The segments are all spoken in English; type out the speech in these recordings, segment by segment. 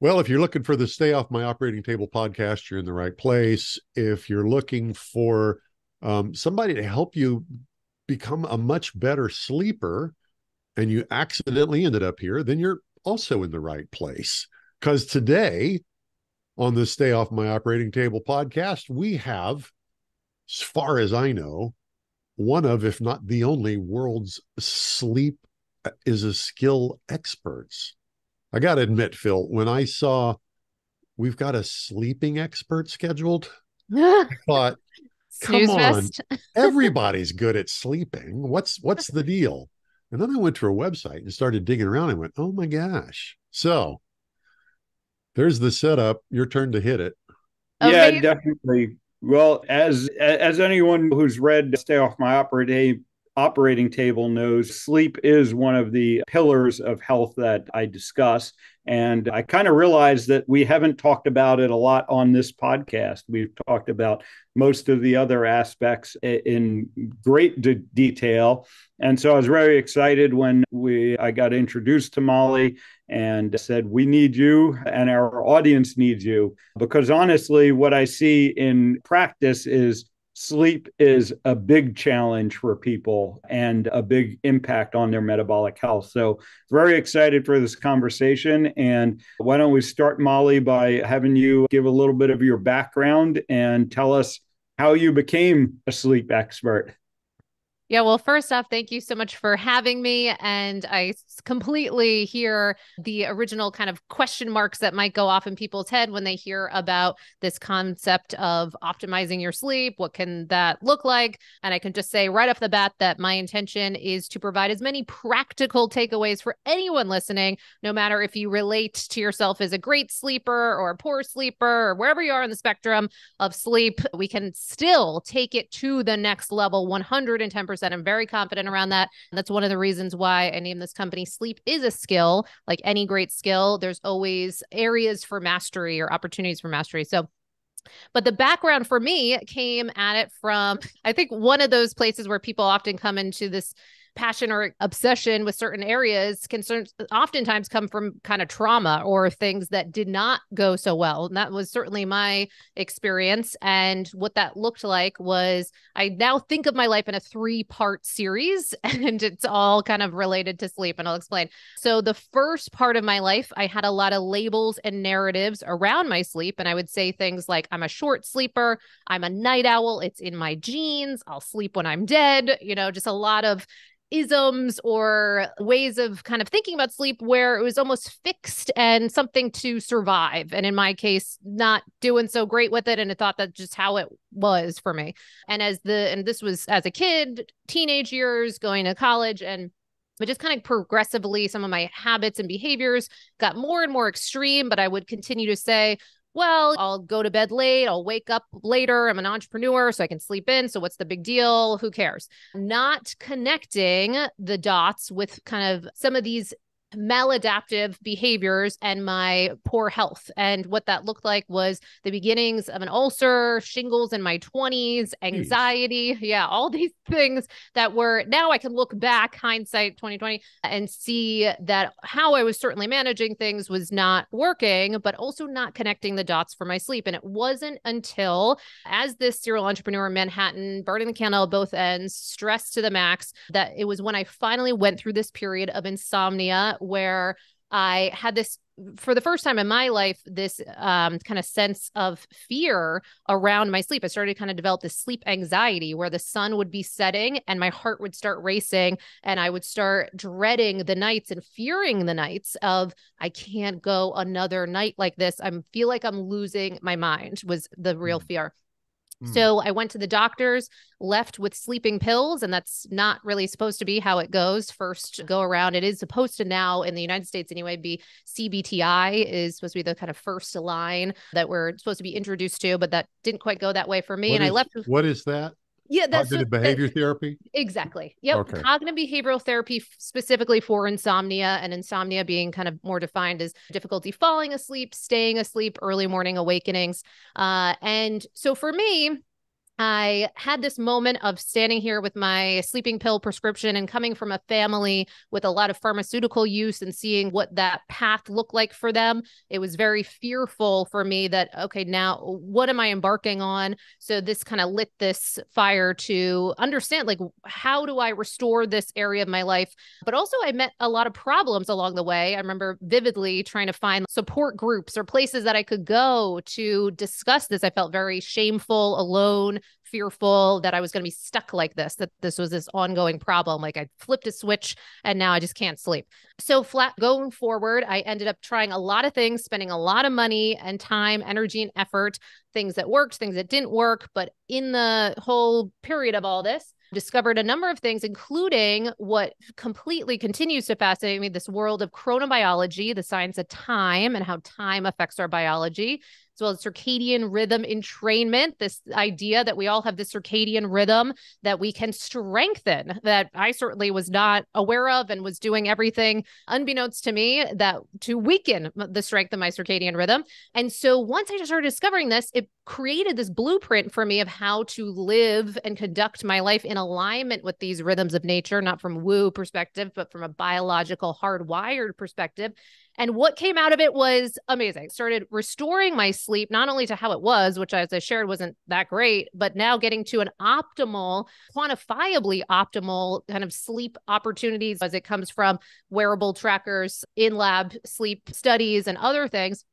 Well, if you're looking for the Stay Off My Operating Table podcast, you're in the right place. If you're looking for um, somebody to help you become a much better sleeper and you accidentally ended up here, then you're also in the right place. Because today on the Stay Off My Operating Table podcast, we have, as far as I know, one of, if not the only, world's sleep is a skill experts. I got to admit, Phil, when I saw we've got a sleeping expert scheduled, I thought, come on, everybody's good at sleeping. What's what's the deal? And then I went to her website and started digging around and went, oh my gosh. So there's the setup. Your turn to hit it. Yeah, definitely. Well, as as anyone who's read Stay Off My Operating operating table knows sleep is one of the pillars of health that I discuss. And I kind of realized that we haven't talked about it a lot on this podcast. We've talked about most of the other aspects in great de- detail. And so I was very excited when we I got introduced to Mollie and said, We need you and our audience needs you. Because honestly, what I see in practice is sleep is a big challenge for people and a big impact on their metabolic health. So, very excited for this conversation. And why don't we start, Mollie, by having you give a little bit of your background and tell us how you became a sleep expert? Yeah, well, first off, thank you so much for having me. And I completely hear the original kind of question marks that might go off in people's head when they hear about this concept of optimizing your sleep. What can that look like? And I can just say right off the bat that my intention is to provide as many practical takeaways for anyone listening, no matter if you relate to yourself as a great sleeper or a poor sleeper or wherever you are in the spectrum of sleep. We can still take it to the next level 110%. I'm very confident around that. That's one of the reasons why I named this company Sleep is a Skill. Like any great skill, there's always areas for mastery or opportunities for mastery. So but the background for me came at it from, I think, one of those places where people often come into this passion or obsession with certain areas can oftentimes come from kind of trauma or things that did not go so well. And that was certainly my experience. And what that looked like was I now think of my life in a three part series, and it's all kind of related to sleep. And I'll explain. So, the first part of my life, I had a lot of labels and narratives around my sleep. And I would say things like, I'm a short sleeper, I'm a night owl, it's in my genes, I'll sleep when I'm dead, you know, just a lot of isms or ways of kind of thinking about sleep where it was almost fixed and something to survive. And in my case, not doing so great with it. And I thought that's just how it was for me. And as the, and this was as a kid, teenage years, going to college and but just kind of progressively some of my habits and behaviors got more and more extreme but i would continue to say well, I'll go to bed late, I'll wake up later. I'm an entrepreneur, so I can sleep in. So, what's the big deal? Who cares? Not connecting the dots with kind of some of these maladaptive behaviors and my poor health. And what that looked like was the beginnings of an ulcer, shingles in my 20s, anxiety. Jeez. Yeah, all these things that were now I can look back, hindsight 2020, and see that how I was certainly managing things was not working, but also not connecting the dots for my sleep. And it wasn't until, as this serial entrepreneur in Manhattan, burning the candle at both ends, stressed to the max, that it was when I finally went through this period of insomnia where I had this for the first time in my life, this um, kind of sense of fear around my sleep. I started to kind of develop this sleep anxiety where the sun would be setting and my heart would start racing and I would start dreading the nights and fearing the nights of I can't go another night like this. I feel like I'm losing my mind was the real mm. fear. Mm. So I went to the doctors, left with sleeping pills, and that's not really supposed to be how it goes. First go around, it is supposed to now in the United States anyway be CBTI is supposed to be the kind of first line that we're supposed to be introduced to, but that didn't quite go that way for me. What and is, I left. What is that? Yeah, that's cognitive behavior that, therapy. Exactly. Yep. Okay. Cognitive behavioral therapy specifically for insomnia, and insomnia being kind of more defined as difficulty falling asleep, staying asleep, early morning awakenings. Uh, and so for me, I had this moment of standing here with my sleeping pill prescription and coming from a family with a lot of pharmaceutical use and seeing what that path looked like for them. It was very fearful for me that, okay, now what am I embarking on? So this kind of lit this fire to understand, like, how do I restore this area of my life? But also, I met a lot of problems along the way. I remember vividly trying to find support groups or places that I could go to discuss this. I felt very shameful, alone fearful that I was going to be stuck like this, that this was this ongoing problem. Like I flipped a switch and now I just can't sleep. So, flat going forward, I ended up trying a lot of things, spending a lot of money and time, energy, and effort, things that worked, things that didn't work. But in the whole period of all this, discovered a number of things, including what completely continues to fascinate me this world of chronobiology, the science of time and how time affects our biology as well as circadian rhythm entrainment. This idea that we all have this circadian rhythm that we can strengthen, that I certainly was not aware of and was doing everything unbeknownst to me that to weaken the strength of my circadian rhythm. And so once I started discovering this, it created this blueprint for me of how to live and conduct my life in alignment with these rhythms of nature, not from woo perspective, but from a biological hardwired perspective. And what came out of it was amazing. Started restoring my sleep, not only to how it was, which as I shared wasn't that great, but now getting to an optimal, quantifiably optimal kind of sleep opportunities as it comes from wearable trackers, in lab sleep studies, and other things.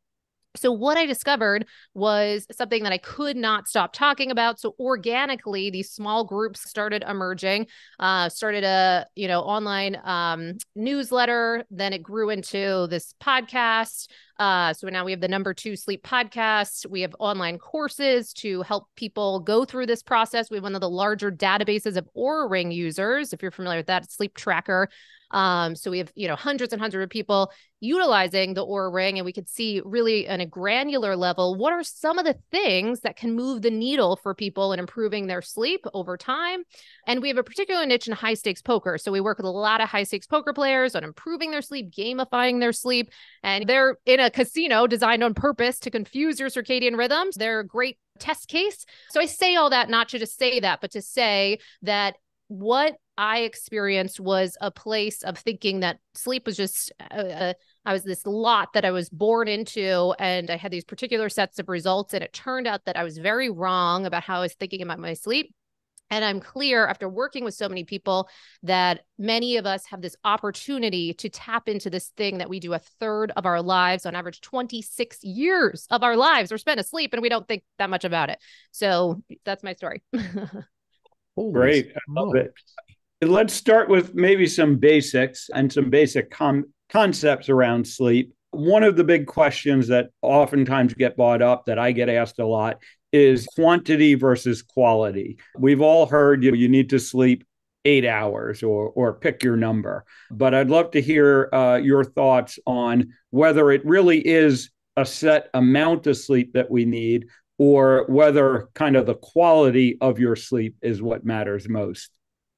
So what I discovered was something that I could not stop talking about. So organically, these small groups started emerging. Uh, started a you know online um, newsletter. Then it grew into this podcast. Uh, so now we have the number two sleep podcast. We have online courses to help people go through this process. We have one of the larger databases of Oura Ring users. If you're familiar with that, sleep tracker. Um, so we have, you know, hundreds and hundreds of people utilizing the Oura Ring, and we could see really on a granular level what are some of the things that can move the needle for people in improving their sleep over time. And we have a particular niche in high stakes poker. So we work with a lot of high stakes poker players on improving their sleep, gamifying their sleep, and they're in a casino designed on purpose to confuse your circadian rhythms. They're a great test case. So I say all that not to just say that, but to say that what I experienced was a place of thinking that sleep was just uh, uh, I was this lot that I was born into, and I had these particular sets of results. And it turned out that I was very wrong about how I was thinking about my sleep. And I'm clear after working with so many people that many of us have this opportunity to tap into this thing that we do a third of our lives, on average, 26 years of our lives are spent asleep, and we don't think that much about it. So that's my story. Great. I love it. Let's start with maybe some basics and some basic com- concepts around sleep. One of the big questions that oftentimes get brought up that I get asked a lot is quantity versus quality. We've all heard you, you need to sleep eight hours or or pick your number. But I'd love to hear uh, your thoughts on whether it really is a set amount of sleep that we need or whether kind of the quality of your sleep is what matters most.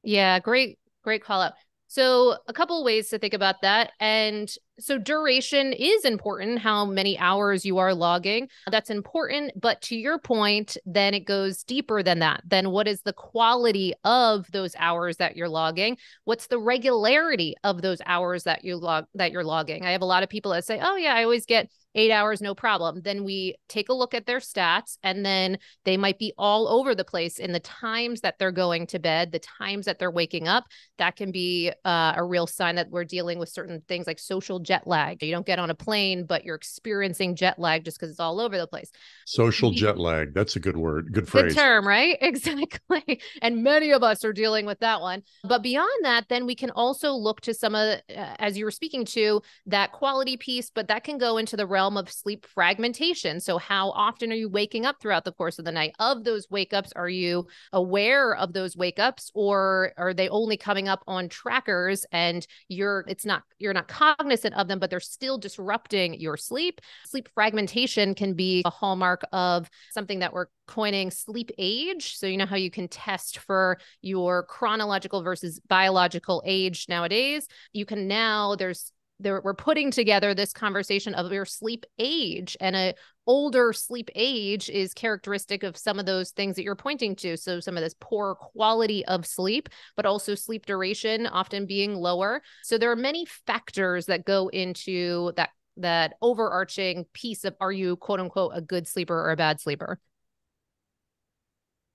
Yeah, great, great call out. So, a couple ways to think about that. And so, duration is important, how many hours you are logging. That's important. But to your point, then it goes deeper than that. Then, what is the quality of those hours that you're logging? What's the regularity of those hours that you log that you're logging? I have a lot of people that say, Oh, yeah, I always get eight hours, no problem. Then we take a look at their stats, and then they might be all over the place in the times that they're going to bed, the times that they're waking up. That can be uh, a real sign that we're dealing with certain things like social jet lag. You don't get on a plane, but you're experiencing jet lag just because it's all over the place. Social jet lag. That's a good word. Good phrase. Good term, right? Exactly. And many of us are dealing with that one. But beyond that, then we can also look to some of, uh, as you were speaking to, that quality piece, but that can go into the realm realm of sleep fragmentation. So, how often are you waking up throughout the course of the night? Of those wake ups, are you aware of those wake ups or are they only coming up on trackers and you're, it's not, you're not cognizant of them, but they're still disrupting your sleep? Sleep fragmentation can be a hallmark of something that we're coining sleep age. So, you know how you can test for your chronological versus biological age nowadays? You can now, there's there, we're putting together this conversation of your sleep age and a older sleep age is characteristic of some of those things that you're pointing to. So some of this poor quality of sleep but also sleep duration often being lower. So there are many factors that go into that that overarching piece of are you quote unquote a good sleeper or a bad sleeper?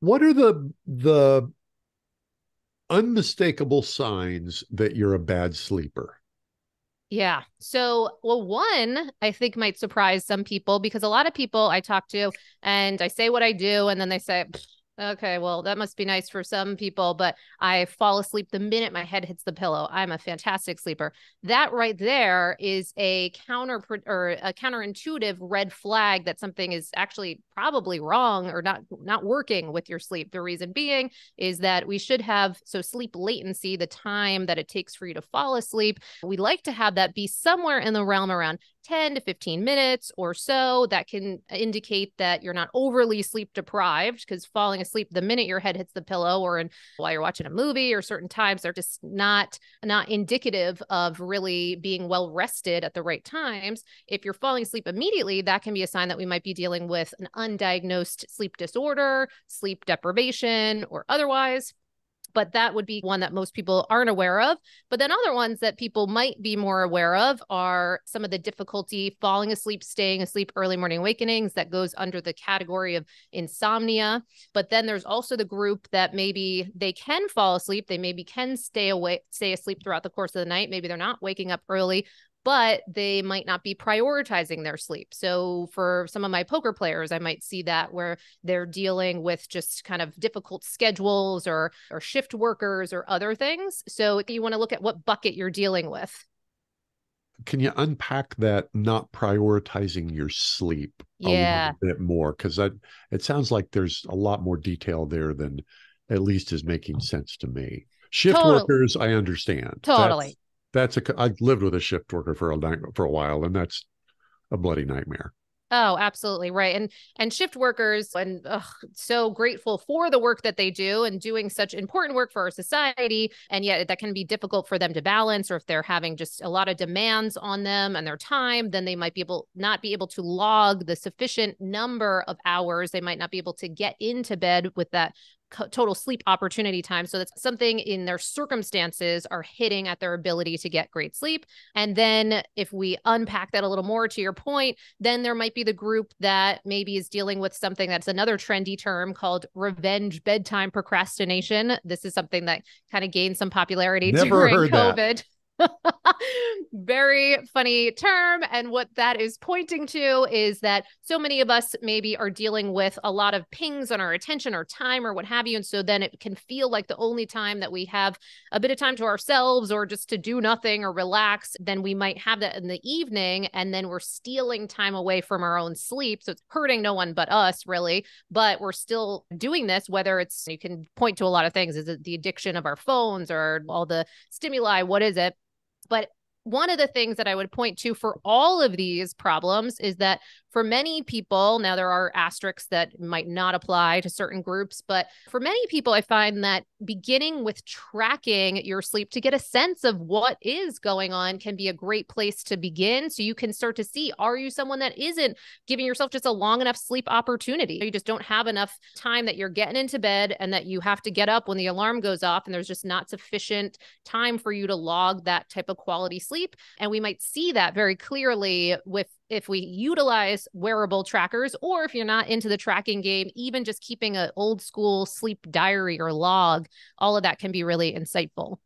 What are the the unmistakable signs that you're a bad sleeper yeah. So, well, one I think might surprise some people because a lot of people I talk to and I say what I do, and then they say, Okay, well, that must be nice for some people, but I fall asleep the minute my head hits the pillow. I'm a fantastic sleeper. That right there is a counter or a counterintuitive red flag that something is actually probably wrong or not not working with your sleep. The reason being is that we should have so sleep latency, the time that it takes for you to fall asleep. We like to have that be somewhere in the realm around 10 to 15 minutes or so that can indicate that you're not overly sleep deprived because falling asleep the minute your head hits the pillow or in, while you're watching a movie or certain times they're just not not indicative of really being well rested at the right times. If you're falling asleep immediately that can be a sign that we might be dealing with an undiagnosed sleep disorder sleep deprivation or otherwise but that would be one that most people aren't aware of. But then other ones that people might be more aware of are some of the difficulty falling asleep, staying asleep, early morning awakenings that goes under the category of insomnia. But then there's also the group that maybe they can fall asleep, they maybe can stay awake, stay asleep throughout the course of the night. Maybe they're not waking up early, but they might not be prioritizing their sleep. So for some of my poker players, I might see that where they're dealing with just kind of difficult schedules or or shift workers or other things. So you want to look at what bucket you're dealing with. Can you unpack that not prioritizing your sleep yeah. a bit more? Because that it sounds like there's a lot more detail there than at least is making oh. sense to me. Shift totally. workers, I understand. Totally. That's, a I lived with a shift worker for a night for a while, and that's a bloody nightmare. Oh, absolutely right. And and shift workers and ugh, so grateful for the work that they do and doing such important work for our society. And yet that can be difficult for them to balance, or if they're having just a lot of demands on them and their time, then they might be able not be able to log the sufficient number of hours. They might not be able to get into bed with that total sleep opportunity time. So that's something in their circumstances are hitting at their ability to get great sleep. And then if we unpack that a little more to your point, then there might be the group that maybe is dealing with something that's another trendy term called revenge bedtime procrastination. This is something that kind of gained some popularity Never during COVID. Very funny term. And what that is pointing to is that so many of us maybe are dealing with a lot of pings on our attention or time or what have you. And so then it can feel like the only time that we have a bit of time to ourselves or just to do nothing or relax, then we might have that in the evening. And then we're stealing time away from our own sleep. So it's hurting no one but us, really. But we're still doing this, whether it's, you can point to a lot of things. Is it the addiction of our phones or all the stimuli? What is it? But one of the things that I would point to for all of these problems is that for many people, now there are asterisks that might not apply to certain groups, but for many people, I find that beginning with tracking your sleep to get a sense of what is going on can be a great place to begin. So you can start to see are you someone that isn't giving yourself just a long enough sleep opportunity? You just don't have enough time that you're getting into bed and that you have to get up when the alarm goes off, and there's just not sufficient time for you to log that type of quality sleep. And we might see that very clearly with if we utilize wearable trackers or if you're not into the tracking game even just keeping an old school sleep diary or log all of that can be really insightful.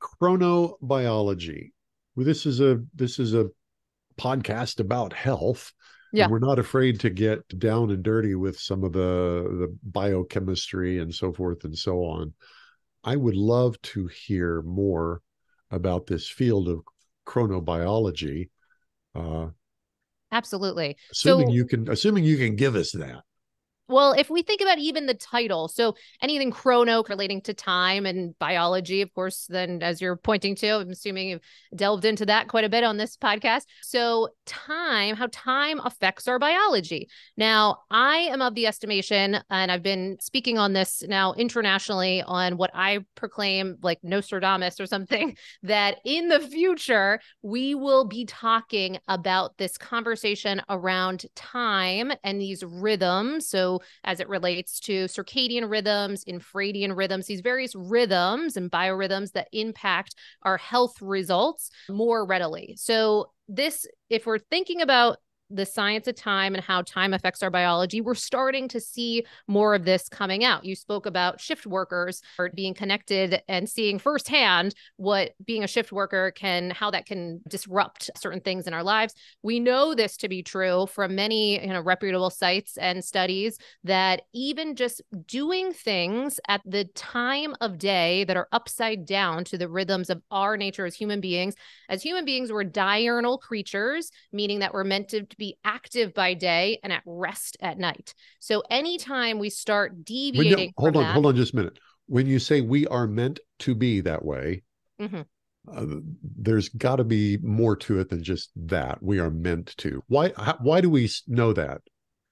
Chronobiology. This is a this is a podcast about health yeah. we're not afraid to get down and dirty with some of the the biochemistry and so forth and so on. I would love to hear more about this field of chronobiology. Uh, Absolutely. Assuming so, you can, assuming you can give us that. Well, if we think about even the title, so anything chrono relating to time and biology, of course, then as you're pointing to, I'm assuming you've delved into that quite a bit on this podcast. So, time, how time affects our biology. Now, I am of the estimation, and I've been speaking on this now internationally on what I proclaim like Nostradamus or something, that in the future, we will be talking about this conversation around time and these rhythms. So, as it relates to circadian rhythms, infradian rhythms, these various rhythms and biorhythms that impact our health results more readily. So, this, if we're thinking about the science of time and how time affects our biology, we're starting to see more of this coming out. You spoke about shift workers or being connected and seeing firsthand what being a shift worker can, how that can disrupt certain things in our lives. We know this to be true from many, you know, reputable sites and studies that even just doing things at the time of day that are upside down to the rhythms of our nature as human beings. As human beings, we're diurnal creatures, meaning that we're meant to be active by day and at rest at night. So anytime we start deviating, you, hold on, that, hold on, just a minute. When you say we are meant to be that way, mm-hmm. uh, there's got to be more to it than just that. We are meant to. Why? How, why do we know that?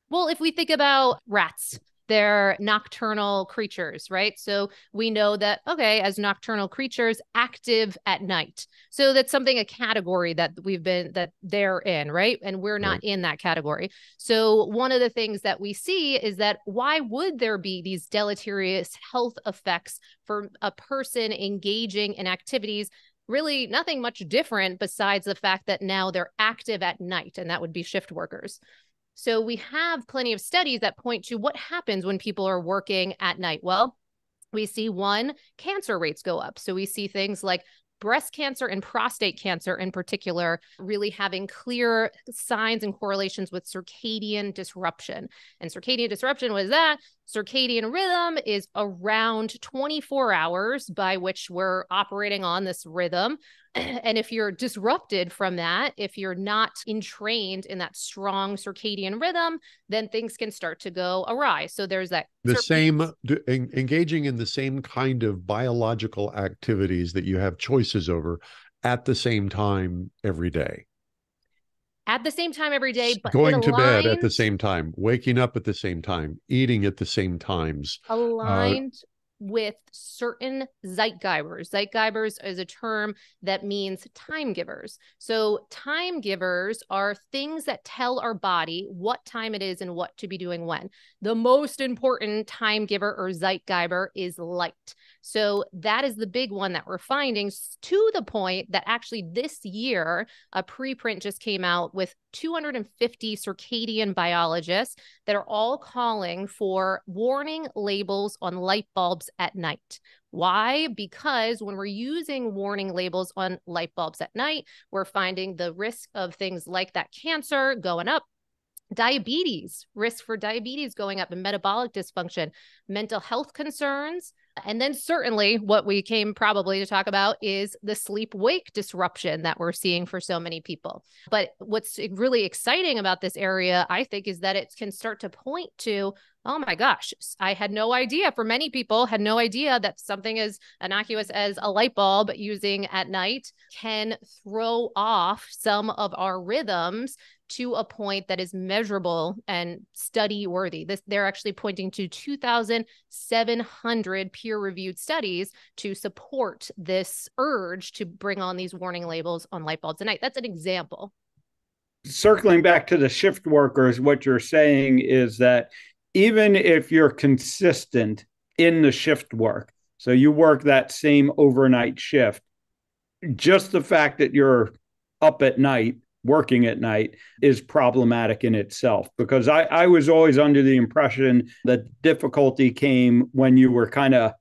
Well, if we think about rats, they're nocturnal creatures, right? So we know that, okay, as nocturnal creatures, active at night. So that's something, a category that we've been, that they're in, right? And we're not right. in that category. So one of the things that we see is that why would there be these deleterious health effects for a person engaging in activities really nothing much different besides the fact that now they're active at night and that would be shift workers. So we have plenty of studies that point to what happens when people are working at night. Well, we see one, cancer rates go up. So we see things like breast cancer and prostate cancer in particular really having clear signs and correlations with circadian disruption. And circadian disruption was that circadian rhythm is around 24 hours by which we're operating on this rhythm. And if you're disrupted from that, if you're not entrained in that strong circadian rhythm, then things can start to go awry. So there's that. The same, engaging in the same kind of biological activities that you have choices over at the same time every day at the same time every day, but going to bed at the same time, waking up at the same time, eating at the same times, uh, aligned uh, with certain Zeitgebers. Zeitgebers is a term that means time givers. So, time givers are things that tell our body what time it is and what to be doing when. The most important time giver or Zeitgeber is light. So that is the big one that we're finding to the point that actually this year, a preprint just came out with 250 circadian biologists that are all calling for warning labels on light bulbs at night. Why? Because when we're using warning labels on light bulbs at night, we're finding the risk of things like that cancer going up, diabetes, risk for diabetes going up, and metabolic dysfunction, mental health concerns, and then, certainly, what we came probably to talk about is the sleep wake disruption that we're seeing for so many people. But what's really exciting about this area, I think, is that it can start to point to oh my gosh, I had no idea. For many people, had no idea that something as innocuous as a light bulb using at night can throw off some of our rhythms to a point that is measurable and study worthy. This they're actually pointing to 2,700 peer-reviewed studies to support this urge to bring on these warning labels on light bulbs at night. That's an example. Circling back to the shift workers, what you're saying is that even if you're consistent in the shift work, so you work that same overnight shift, just the fact that you're up at night working at night is problematic in itself. Because I, I was always under the impression that difficulty came when you were kind of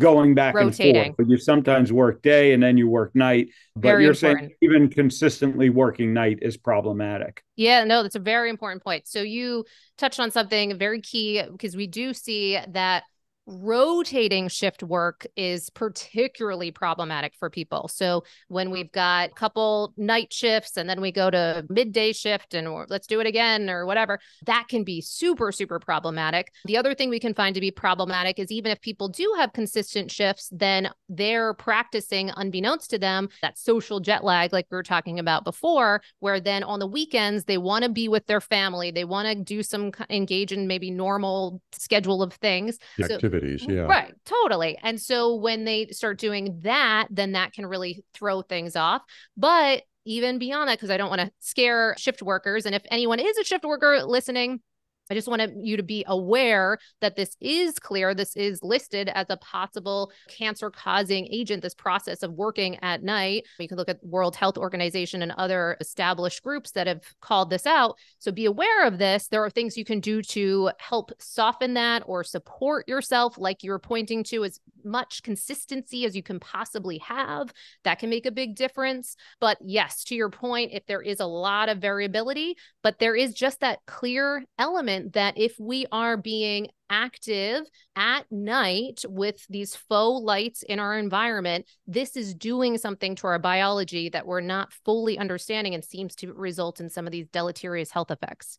going back Rotating. and forth. But you sometimes work day and then you work night. But very you're important. saying even consistently working night is problematic. Yeah, no, that's a very important point. So you touched on something very key because we do see that rotating shift work is particularly problematic for people. So when we've got a couple night shifts and then we go to midday shift and let's do it again or whatever, that can be super, super problematic. The other thing we can find to be problematic is even if people do have consistent shifts, then they're practicing unbeknownst to them that social jet lag, like we were talking about before, where then on the weekends they want to be with their family, they want to do some engage in maybe normal schedule of things. So, activities. Mm, yeah. Right. Totally. And so when they start doing that, then that can really throw things off. But even beyond that, because I don't want to scare shift workers. And if anyone is a shift worker listening, I just want you to be aware that this is clear. This is listed as a possible cancer causing agent, this process of working at night. You can look at the World Health Organization and other established groups that have called this out. So be aware of this. There are things you can do to help soften that or support yourself, like you're pointing to as much consistency as you can possibly have. That can make a big difference. But yes, to your point, if there is a lot of variability, but there is just that clear element that if we are being active at night with these faux lights in our environment, this is doing something to our biology that we're not fully understanding and seems to result in some of these deleterious health effects.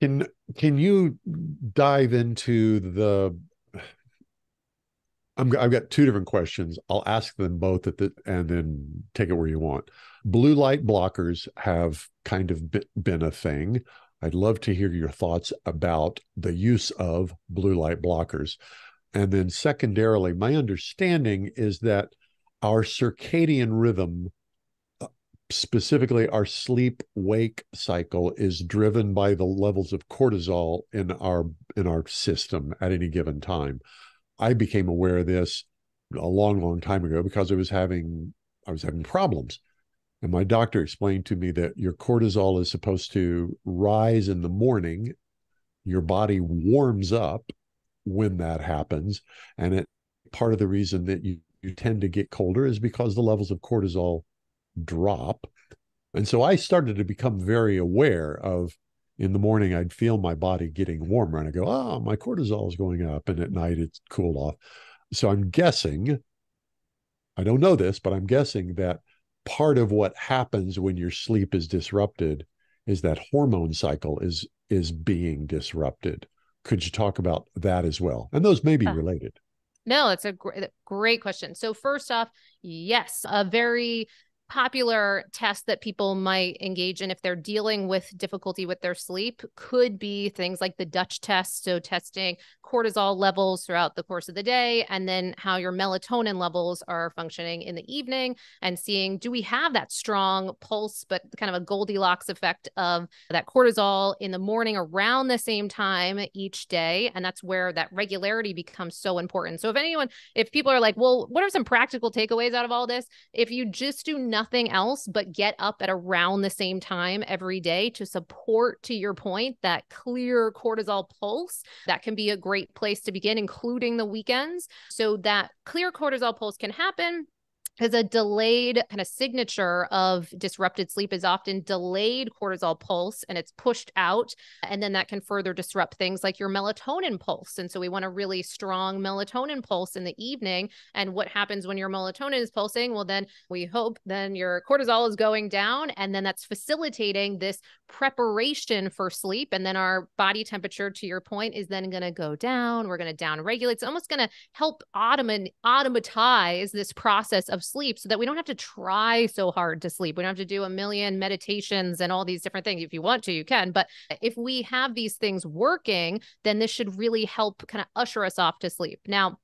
Can can you dive into the i have got two different questions. I'll ask them both at the and then take it where you want. Blue light blockers have kind of been a thing. I'd love to hear your thoughts about the use of blue light blockers. And then, secondarily, my understanding is that our circadian rhythm, uh, specifically our sleep wake cycle, is driven by the levels of cortisol in our in our system at any given time. I became aware of this a long, long time ago because I was having I was having problems and my doctor explained to me that your cortisol is supposed to rise in the morning. Your body warms up when that happens. And it part of the reason that you, you tend to get colder is because the levels of cortisol drop. And so I started to become very aware of in the morning, I'd feel my body getting warmer and I go, oh, my cortisol is going up. And at night, it's cooled off. So I'm guessing, I don't know this, but I'm guessing that part of what happens when your sleep is disrupted is that hormone cycle is is being disrupted. Could you talk about that as well? And those may be related. No it's a great, great question. So first off yes a very popular test that people might engage in if they're dealing with difficulty with their sleep could be things like the Dutch test. So, testing cortisol levels throughout the course of the day, and then how your melatonin levels are functioning in the evening, and seeing do we have that strong pulse, but kind of a Goldilocks effect of that cortisol in the morning around the same time each day. And that's where that regularity becomes so important. So, if anyone, if people are like, well, what are some practical takeaways out of all this? If you just do nothing else but get up at around the same time every day to support, to your point, that clear cortisol pulse, that can be a great place to begin, including the weekends. So that clear cortisol pulse can happen because a delayed kind of signature of disrupted sleep is often delayed cortisol pulse and it's pushed out and then that can further disrupt things like your melatonin pulse. And so we want a really strong melatonin pulse in the evening and what happens when your melatonin is pulsing? Well then we hope then your cortisol is going down and then that's facilitating this preparation for sleep and then our body temperature to your point is then going to go down. We're going to down regulate. It's almost going to help automate automatize this process of sleep so that we don't have to try so hard to sleep. We don't have to do a million meditations and all these different things. If you want to, you can. But if we have these things working, then this should really help kind of usher us off to sleep. Now,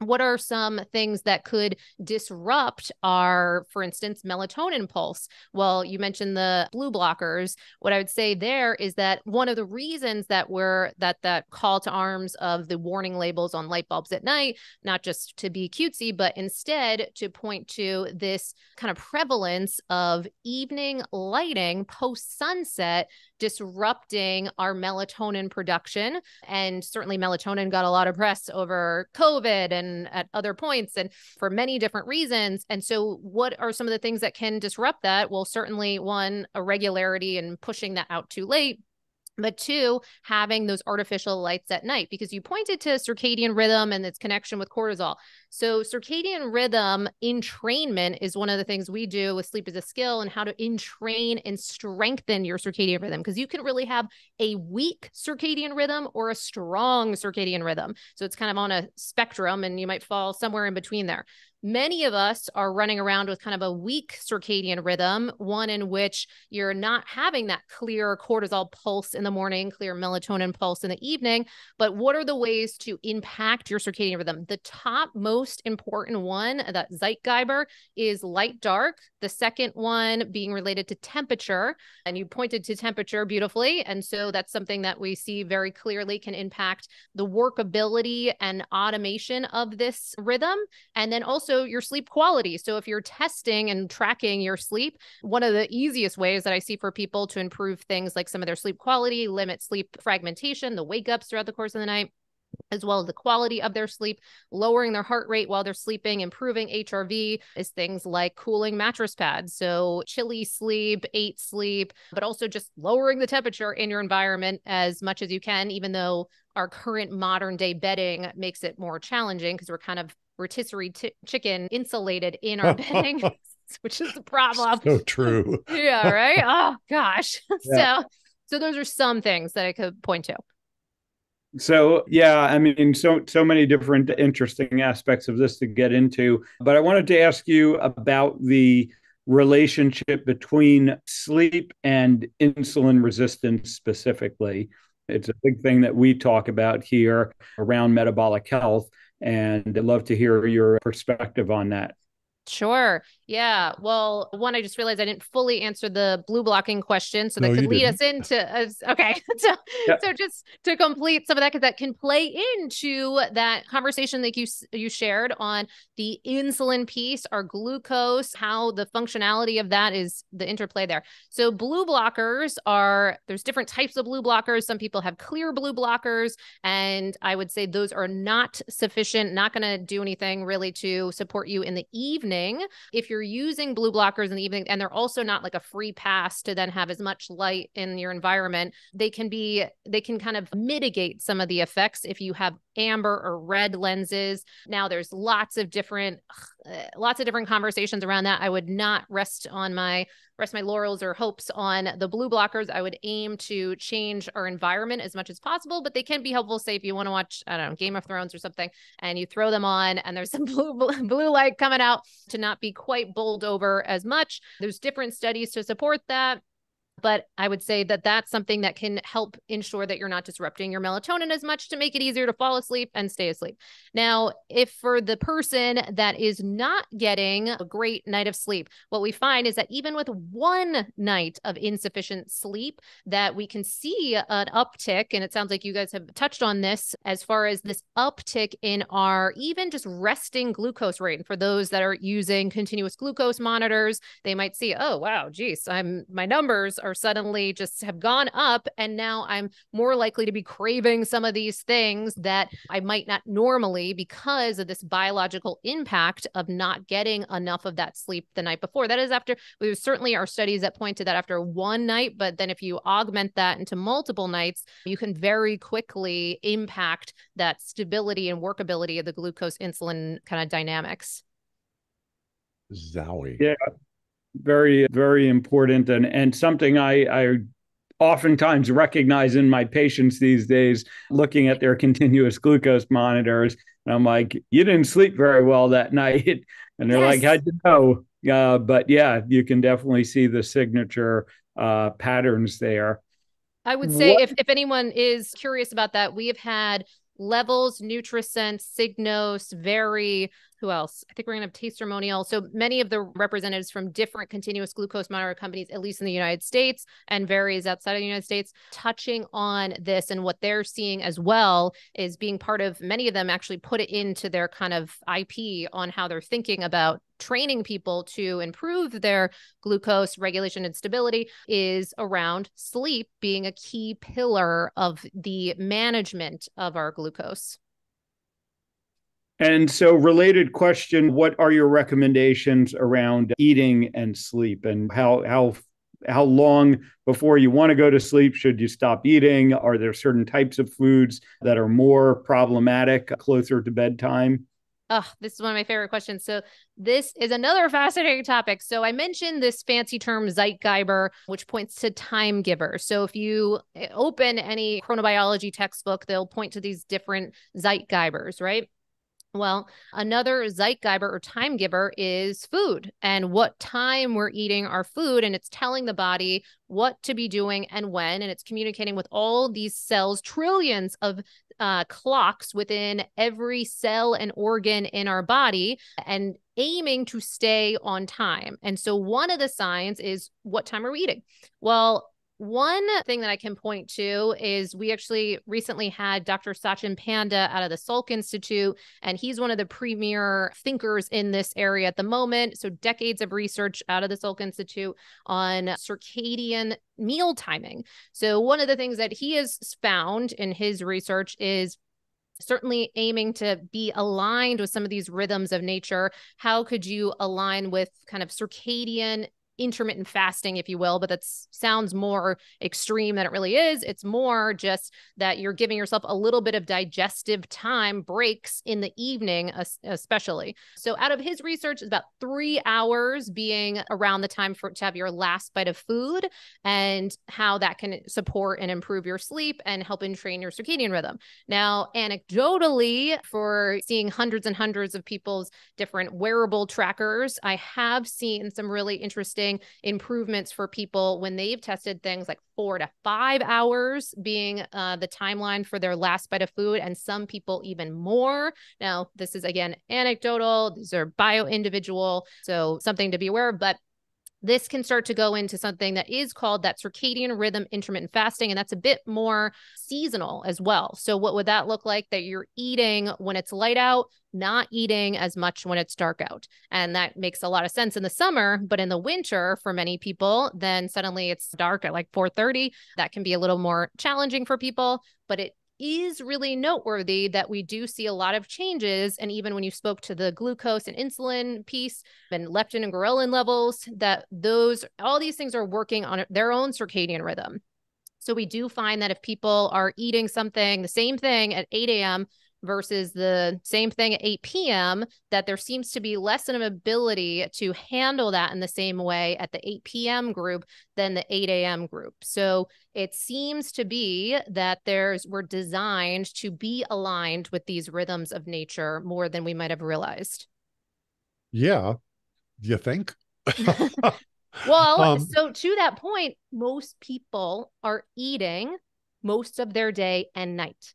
what are some things that could disrupt our for instance melatonin pulse well you mentioned the blue blockers what i would say there is that one of the reasons that we're that that call to arms of the warning labels on light bulbs at night not just to be cutesy but instead to point to this kind of prevalence of evening lighting post sunset disrupting our melatonin production. And certainly, melatonin got a lot of press over COVID and at other points and for many different reasons. And so, what are some of the things that can disrupt that? Well, certainly, one, irregularity and pushing that out too late but two, having those artificial lights at night, because you pointed to circadian rhythm and its connection with cortisol. So, circadian rhythm entrainment is one of the things we do with sleep as a skill and how to entrain and strengthen your circadian rhythm. Because you can really have a weak circadian rhythm or a strong circadian rhythm. So, it's kind of on a spectrum, and you might fall somewhere in between there. Many of us are running around with kind of a weak circadian rhythm, one in which you're not having that clear cortisol pulse in the morning, clear melatonin pulse in the evening. But what are the ways to impact your circadian rhythm? The top most important one, that Zeitgeber, is light dark. The second one being related to temperature. And you pointed to temperature beautifully. And so that's something that we see very clearly can impact the workability and automation of this rhythm. And then also your sleep quality. So if you're testing and tracking your sleep, one of the easiest ways that I see for people to improve things like some of their sleep quality, limit sleep fragmentation, the wake ups throughout the course of the night as well as the quality of their sleep, lowering their heart rate while they're sleeping, improving HRV is things like cooling mattress pads. So, ChiliSleep, eight sleep, but also just lowering the temperature in your environment as much as you can, even though our current modern day bedding makes it more challenging because we're kind of rotisserie t- chicken insulated in our bedding, which is the problem. So true. yeah, right? Oh gosh. Yeah. So so those are some things that I could point to. So yeah, I mean, so so many different interesting aspects of this to get into. But I wanted to ask you about the relationship between sleep and insulin resistance specifically. It's a big thing that we talk about here around metabolic health. And I'd love to hear your perspective on that. Sure. Yeah. Well, one, I just realized I didn't fully answer the blue blocking question, so that no, could lead didn't. us into uh, okay. so, so just to complete some of that, because that can play into that conversation that you you shared on the insulin piece, our glucose, how the functionality of that is the interplay there. So, blue blockers are there's different types of blue blockers. Some people have clear blue blockers, and I would say those are not sufficient, not going to do anything really to support you in the evening if you're using blue blockers in the evening and they're also not like a free pass to then have as much light in your environment, they can be, they can kind of mitigate some of the effects if you have amber or red lenses. Now there's lots of different, eh, lots of different conversations around that. I would not rest on my rest my laurels or hopes on the blue blockers. I would aim to change our environment as much as possible, but they can be helpful. Say if you want to watch, I don't know, Game of Thrones or something, and you throw them on, and there's some blue blue light coming out to not be quite bowled over as much. There's different studies to support that but I would say that that's something that can help ensure that you're not disrupting your melatonin as much to make it easier to fall asleep and stay asleep. Now, if for the person that is not getting a great night of sleep, what we find is that even with one night of insufficient sleep, that we can see an uptick and it sounds like you guys have touched on this as far as this uptick in our even just resting glucose rate. And for those that are using continuous glucose monitors, they might see, "Oh, wow, geez, I'm my numbers are suddenly just have gone up and now I'm more likely to be craving some of these things that I might not normally because of this biological impact of not getting enough of that sleep the night before. That is after we certainly are studies that point to that after one night, but then if you augment that into multiple nights, you can very quickly impact that stability and workability of the glucose insulin kind of dynamics. Zowie. Yeah very very important and and something I I oftentimes recognize in my patients these days looking at their continuous glucose monitors and I'm like you didn't sleep very well that night and they're yes. like how'd you know uh, but yeah you can definitely see the signature uh, patterns there I would say what? if, if anyone is curious about that, we have had Levels, NutriSense, Signos, Veri, who else? I think we're going to have Tastermonial. So many of the representatives from different continuous glucose monitor companies, at least in the United States and varies outside of the United States, touching on this and what they're seeing as well is being part of many of them actually put it into their kind of IP on how they're thinking about training people to improve their glucose regulation and stability is around sleep being a key pillar of the management of our glucose. And so, related question: What are your recommendations around eating and sleep, and how how how long before you want to go to sleep should you stop eating? Are there certain types of foods that are more problematic closer to bedtime Oh, this is one of my favorite questions. So, this is another fascinating topic. So, I mentioned this fancy term Zeitgeber, which points to time giver. So, if you eh, open any chronobiology textbook, they'll point to these different Zeitgebers, right? Well, another Zeitgeber or time giver is food and what time we're eating our food. And it's telling the body what to be doing and when. And it's communicating with all these cells, trillions of uh, clocks within every cell and organ in our body and aiming to stay on time. And so one of the signs is what time are we eating? Well, one thing that I can point to is we actually recently had Dr. Sachin Panda out of the Salk Institute, and he's one of the premier thinkers in this area at the moment. So, decades of research out of the Salk Institute on circadian meal timing. So, one of the things that he has found in his research is certainly aiming to be aligned with some of these rhythms of nature. How could you align with kind of circadian intermittent fasting, if you will, but that sounds more extreme than it really is. It's more just that you're giving yourself a little bit of digestive time breaks in the evening, especially. So, out of his research, it's about three hours being around the time for to have your last bite of food and how that can support and improve your sleep and help train your circadian rhythm. Now, anecdotally, for seeing hundreds and hundreds of people's different wearable trackers, I have seen some really interesting improvements for people when they've tested things like four to five hours being uh, the timeline for their last bite of food, and some people even more. Now, this is again anecdotal, these are bio individual, so something to be aware of, but this can start to go into something that is called that circadian rhythm intermittent fasting and that's a bit more seasonal as well. So what would that look like? That you're eating when it's light out not eating as much when it's dark out. And that makes a lot of sense in the summer but in the winter for many people then suddenly it's dark at like 4:30 that can be a little more challenging for people but it is really noteworthy that we do see a lot of changes. And even when you spoke to the glucose and insulin piece and leptin and ghrelin levels, that those, all these things are working on their own circadian rhythm. So we do find that if people are eating something, the same thing at 8 a.m., versus the same thing at 8 p.m., that there seems to be less of an ability to handle that in the same way at the 8 p.m. group than the 8 a.m. group. So it seems to be that there's we're designed to be aligned with these rhythms of nature more than we might have realized. Yeah. You think? well, um, so to that point, most people are eating most of their day and night.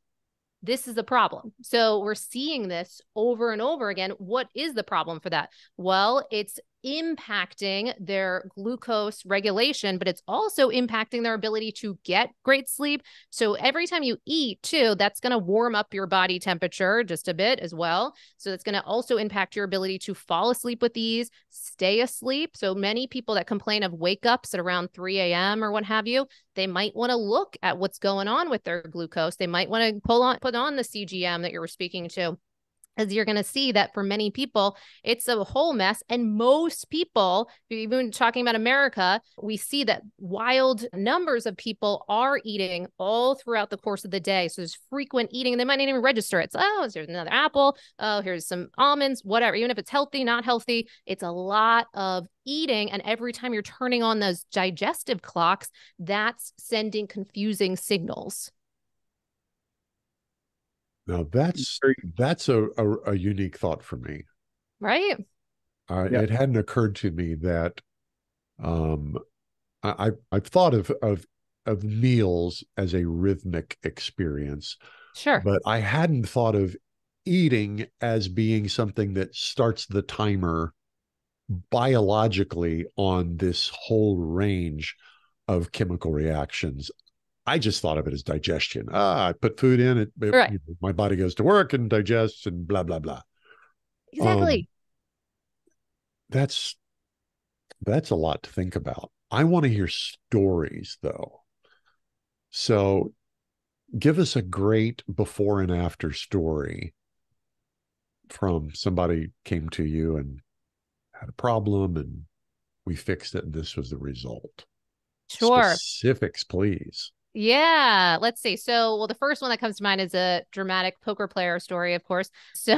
This is the problem. So we're seeing this over and over again. What is the problem for that? Well, it's impacting their glucose regulation, but it's also impacting their ability to get great sleep. So every time you eat, too, that's going to warm up your body temperature just a bit as well. So it's going to also impact your ability to fall asleep with ease, stay asleep. So many people that complain of wake ups at around 3 a.m. or what have you, they might want to look at what's going on with their glucose. They might want to pull on put on the CGM that you were speaking to as you're going to see that for many people, it's a whole mess. And most people, even talking about America, we see that wild numbers of people are eating all throughout the course of the day. So there's frequent eating. And they might not even register it. It's, oh, there's another apple. Oh, here's some almonds, whatever. Even if it's healthy, not healthy, it's a lot of eating. And every time you're turning on those digestive clocks, that's sending confusing signals. Now that's that's a, a, a unique thought for me. Right. Uh, It hadn't occurred to me that um, I, I've thought of of of meals as a rhythmic experience. Sure. But I hadn't thought of eating as being something that starts the timer biologically on this whole range of chemical reactions. I just thought of it as digestion. Ah, I put food in it, it right. you know, my body goes to work and digests and blah blah blah. Exactly. Um, that's that's a lot to think about. I want to hear stories though. So give us a great before and after story from somebody came to you and had a problem and we fixed it and this was the result. Sure. Specifics, please. Yeah, let's see. So, well, the first one that comes to mind is a dramatic poker player story, of course. So,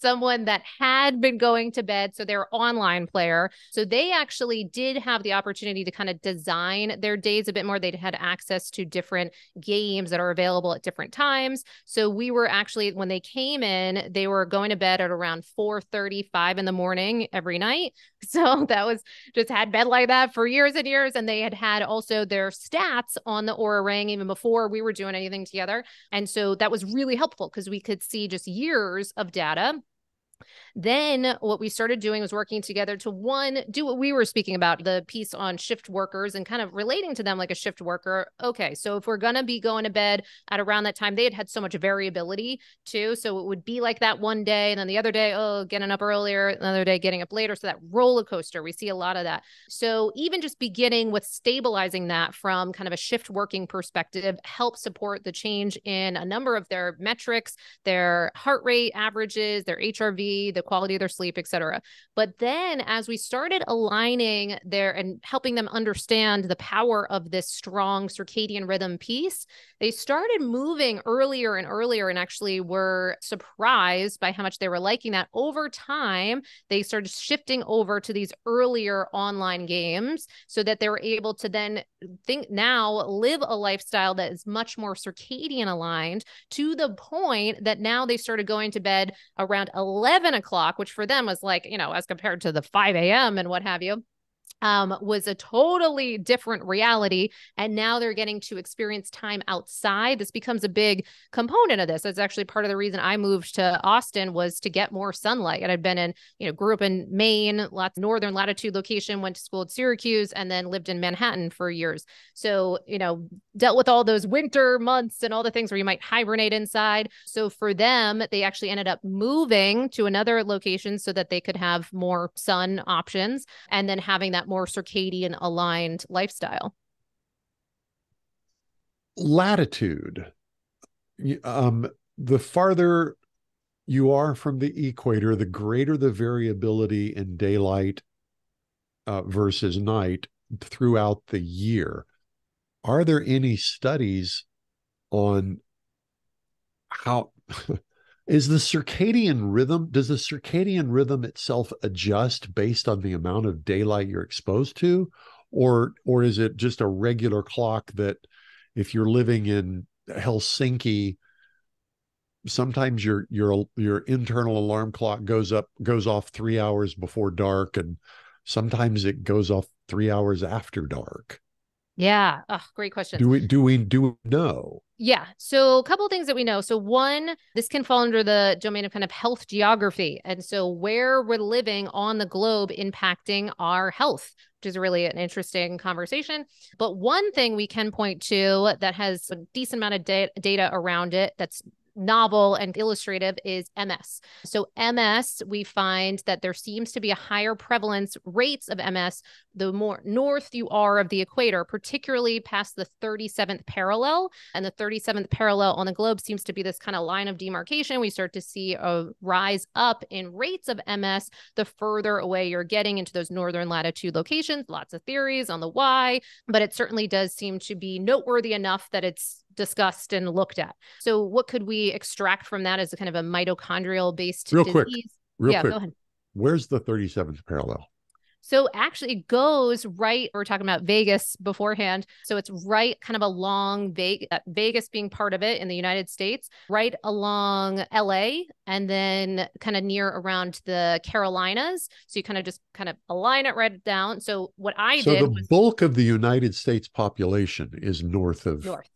someone that had been going to bed, so they're online player. So, they actually did have the opportunity to kind of design their days a bit more. They'd had access to different games that are available at different times. So, we were actually when they came in, they were going to bed at around 4 35 in the morning every night. So, that was just had bed like that for years and years. And they had had also their stats on the or Oura Ring even before we were doing anything together. And so that was really helpful because we could see just years of data then what we started doing was working together to one, do what we were speaking about the piece on shift workers and kind of relating to them like a shift worker. Okay, so if we're going to be going to bed at around that time, they had had so much variability too. So it would be like that one day, and then the other day, oh, getting up earlier, another day, getting up later. So that roller coaster, we see a lot of that. So even just beginning with stabilizing that from kind of a shift working perspective helps support the change in a number of their metrics, their heart rate averages, their HRV, the quality of their sleep, etc. But then as we started aligning their and helping them understand the power of this strong circadian rhythm piece, they started moving earlier and earlier and actually were surprised by how much they were liking that. Over time, they started shifting over to these earlier online games so that they were able to then think now live a lifestyle that is much more circadian aligned to the point that now they started going to bed around 11 o'clock o'clock, which for them was like, you know, as compared to the 5 a.m. and what have you um, was a totally different reality. And now they're getting to experience time outside. This becomes a big component of this. That's actually part of the reason I moved to Austin was to get more sunlight. And I'd been in, you know, grew up in Maine, lots northern latitude location, went to school at Syracuse, and then lived in Manhattan for years. So, you know, dealt with all those winter months and all the things where you might hibernate inside. So for them, they actually ended up moving to another location so that they could have more sun options and then having that more circadian aligned lifestyle? Latitude. Um, the farther you are from the equator, the greater the variability in daylight uh, versus night throughout the year. Are there any studies on how is the circadian rhythm does the circadian rhythm itself adjust based on the amount of daylight you're exposed to? Or or is it just a regular clock that if you're living in Helsinki sometimes your your your internal alarm clock goes up goes off 3 hours before dark and sometimes it goes off 3 hours after dark yeah. Oh, great question. Do we do we do we know? Yeah. So a couple things that we know. So one, this can fall under the domain of kind of health geography. And so where we're living on the globe impacting our health, which is really an interesting conversation. But one thing we can point to that has a decent amount of da- data around it that's novel and illustrative is MS. So, MS, we find that there seems to be a higher prevalence rates of MS the more north you are of the equator, particularly past the 37th parallel. And the 37th parallel on the globe seems to be this kind of line of demarcation. We start to see a rise up in rates of MS the further away you're getting into those northern latitude locations. Lots of theories on the why, but it certainly does seem to be noteworthy enough that it's discussed and looked at. So, what could we extract from that as a kind of a mitochondrial based real disease? quick, real yeah, quick. Go ahead. Where's the 37th parallel? So actually it goes right. We are talking about Vegas beforehand. So it's right kind of along Vegas, uh, Vegas being part of it in the United States, right along LA, and then kind of near around the Carolinas. So you kind of just kind of align it right down. So what I so did the was bulk of the United States population is north of north.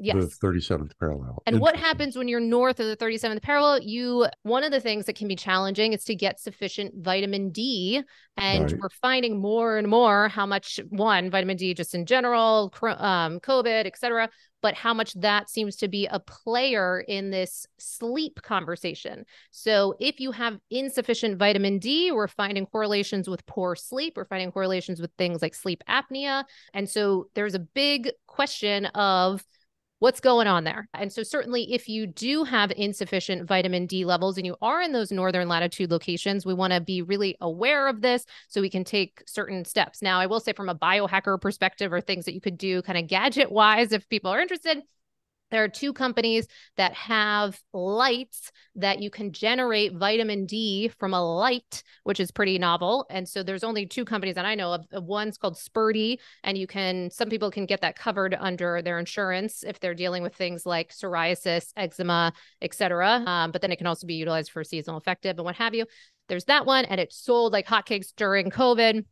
Yes. the 37th parallel. And what happens when you're north of the 37th parallel? You one of the things that can be challenging is to get sufficient vitamin D, and Right. we're finding more and more how much one vitamin D just in general, um, COVID, et cetera, but how much that seems to be a player in this sleep conversation. So if you have insufficient vitamin D, we're finding correlations with poor sleep. We're finding correlations with things like sleep apnea, and so there's a big question of what's going on there. And so, certainly, if you do have insufficient vitamin D levels and you are in those northern latitude locations, we want to be really aware of this so we can take certain steps. Now, I will say, from a biohacker perspective, or things that you could do kind of gadget wise, if people are interested, there are two companies that have lights that you can generate vitamin D from a light, which is pretty novel. And so there's only two companies that I know of. One's called Sperti, and you can some people can get that covered under their insurance if they're dealing with things like psoriasis, eczema, etc. Um, but then it can also be utilized for seasonal affective and what have you. There's that one, and it's sold like hotcakes during COVID.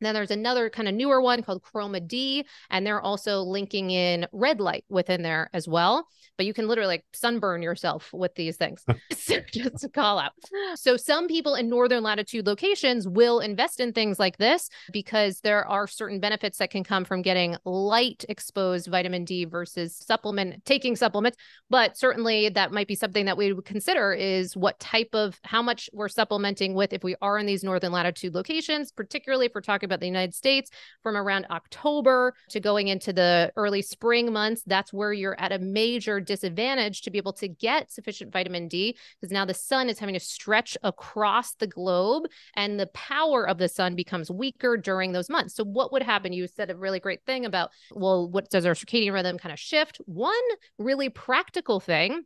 Then there's another kind of newer one called Chroma D, and they're also linking in red light within there as well. But you can literally like sunburn yourself with these things. so just to call out. So some people in northern latitude locations will invest in things like this because there are certain benefits that can come from getting light exposed vitamin D versus supplement taking supplements. But certainly that might be something that we would consider is what type of how much we're supplementing with if we are in these northern latitude locations, particularly if we're talking about the United States from around October to going into the early spring months. That's where you're at a major disadvantage to be able to get sufficient vitamin D because now the sun is having to stretch across the globe and the power of the sun becomes weaker during those months. So, what would happen? You said a really great thing about, well, what does our circadian rhythm kind of shift? One really practical thing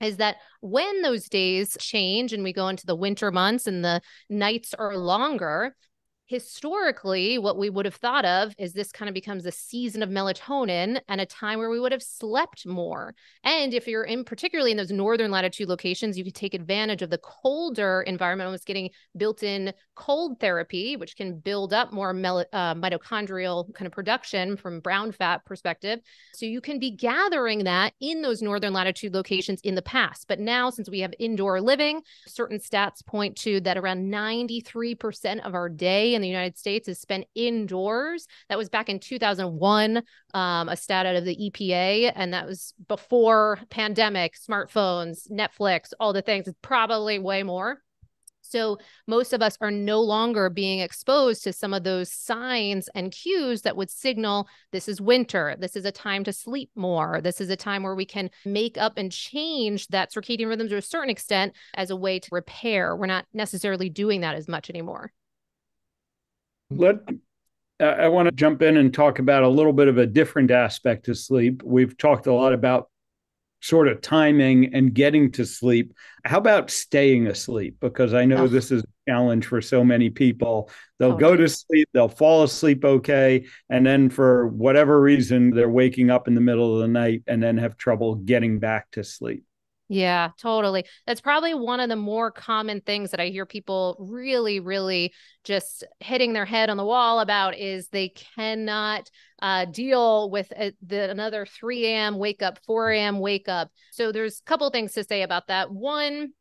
is that when those days change and we go into the winter months and the nights are longer, historically, what we would have thought of is this kind of becomes a season of melatonin and a time where we would have slept more. And if you're in particularly in those northern latitude locations, you could take advantage of the colder environment, almost getting built in cold therapy, which can build up more mel- uh, mitochondrial kind of production from brown fat perspective. So you can be gathering that in those northern latitude locations in the past. But now, since we have indoor living, certain stats point to that around 93% of our day in the United States is spent indoors. That was back in 2001, um, a stat out of the EPA, and that was before pandemic, smartphones, Netflix, all the things. It's probably way more. So most of us are no longer being exposed to some of those signs and cues that would signal this is winter. This is a time to sleep more. This is a time where we can make up and change that circadian rhythm to a certain extent as a way to repair. We're not necessarily doing that as much anymore. Let I want to jump in and talk about a little bit of a different aspect of sleep. We've talked a lot about sort of timing and getting to sleep. How about staying asleep? Because I know oh. this is a challenge for so many people. They'll oh, go to sleep, they'll fall asleep okay, and then for whatever reason, they're waking up in the middle of the night and then have trouble getting back to sleep. Yeah, totally. That's probably one of the more common things that I hear people really, really just hitting their head on the wall about is they cannot uh, deal with a, the, another 3 a.m. wake up, 4 a.m. wake up. So there's a couple things to say about that. One,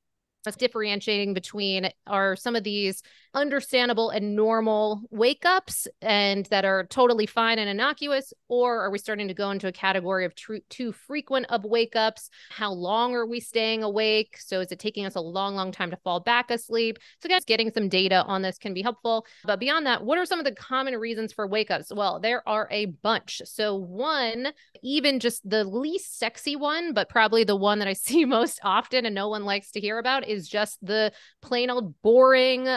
that's differentiating between are some of these understandable and normal wake ups and that are totally fine and innocuous? Or are we starting to go into a category of tr- too frequent of wake ups how long are we staying awake? So is it taking us a long long time to fall back asleep? So guys getting some data on this can be helpful. But beyond that what are some of the common reasons for wake ups well there are a bunch. So one even just the least sexy one but probably the one that i see most often and no one likes to hear about is just the plain old boring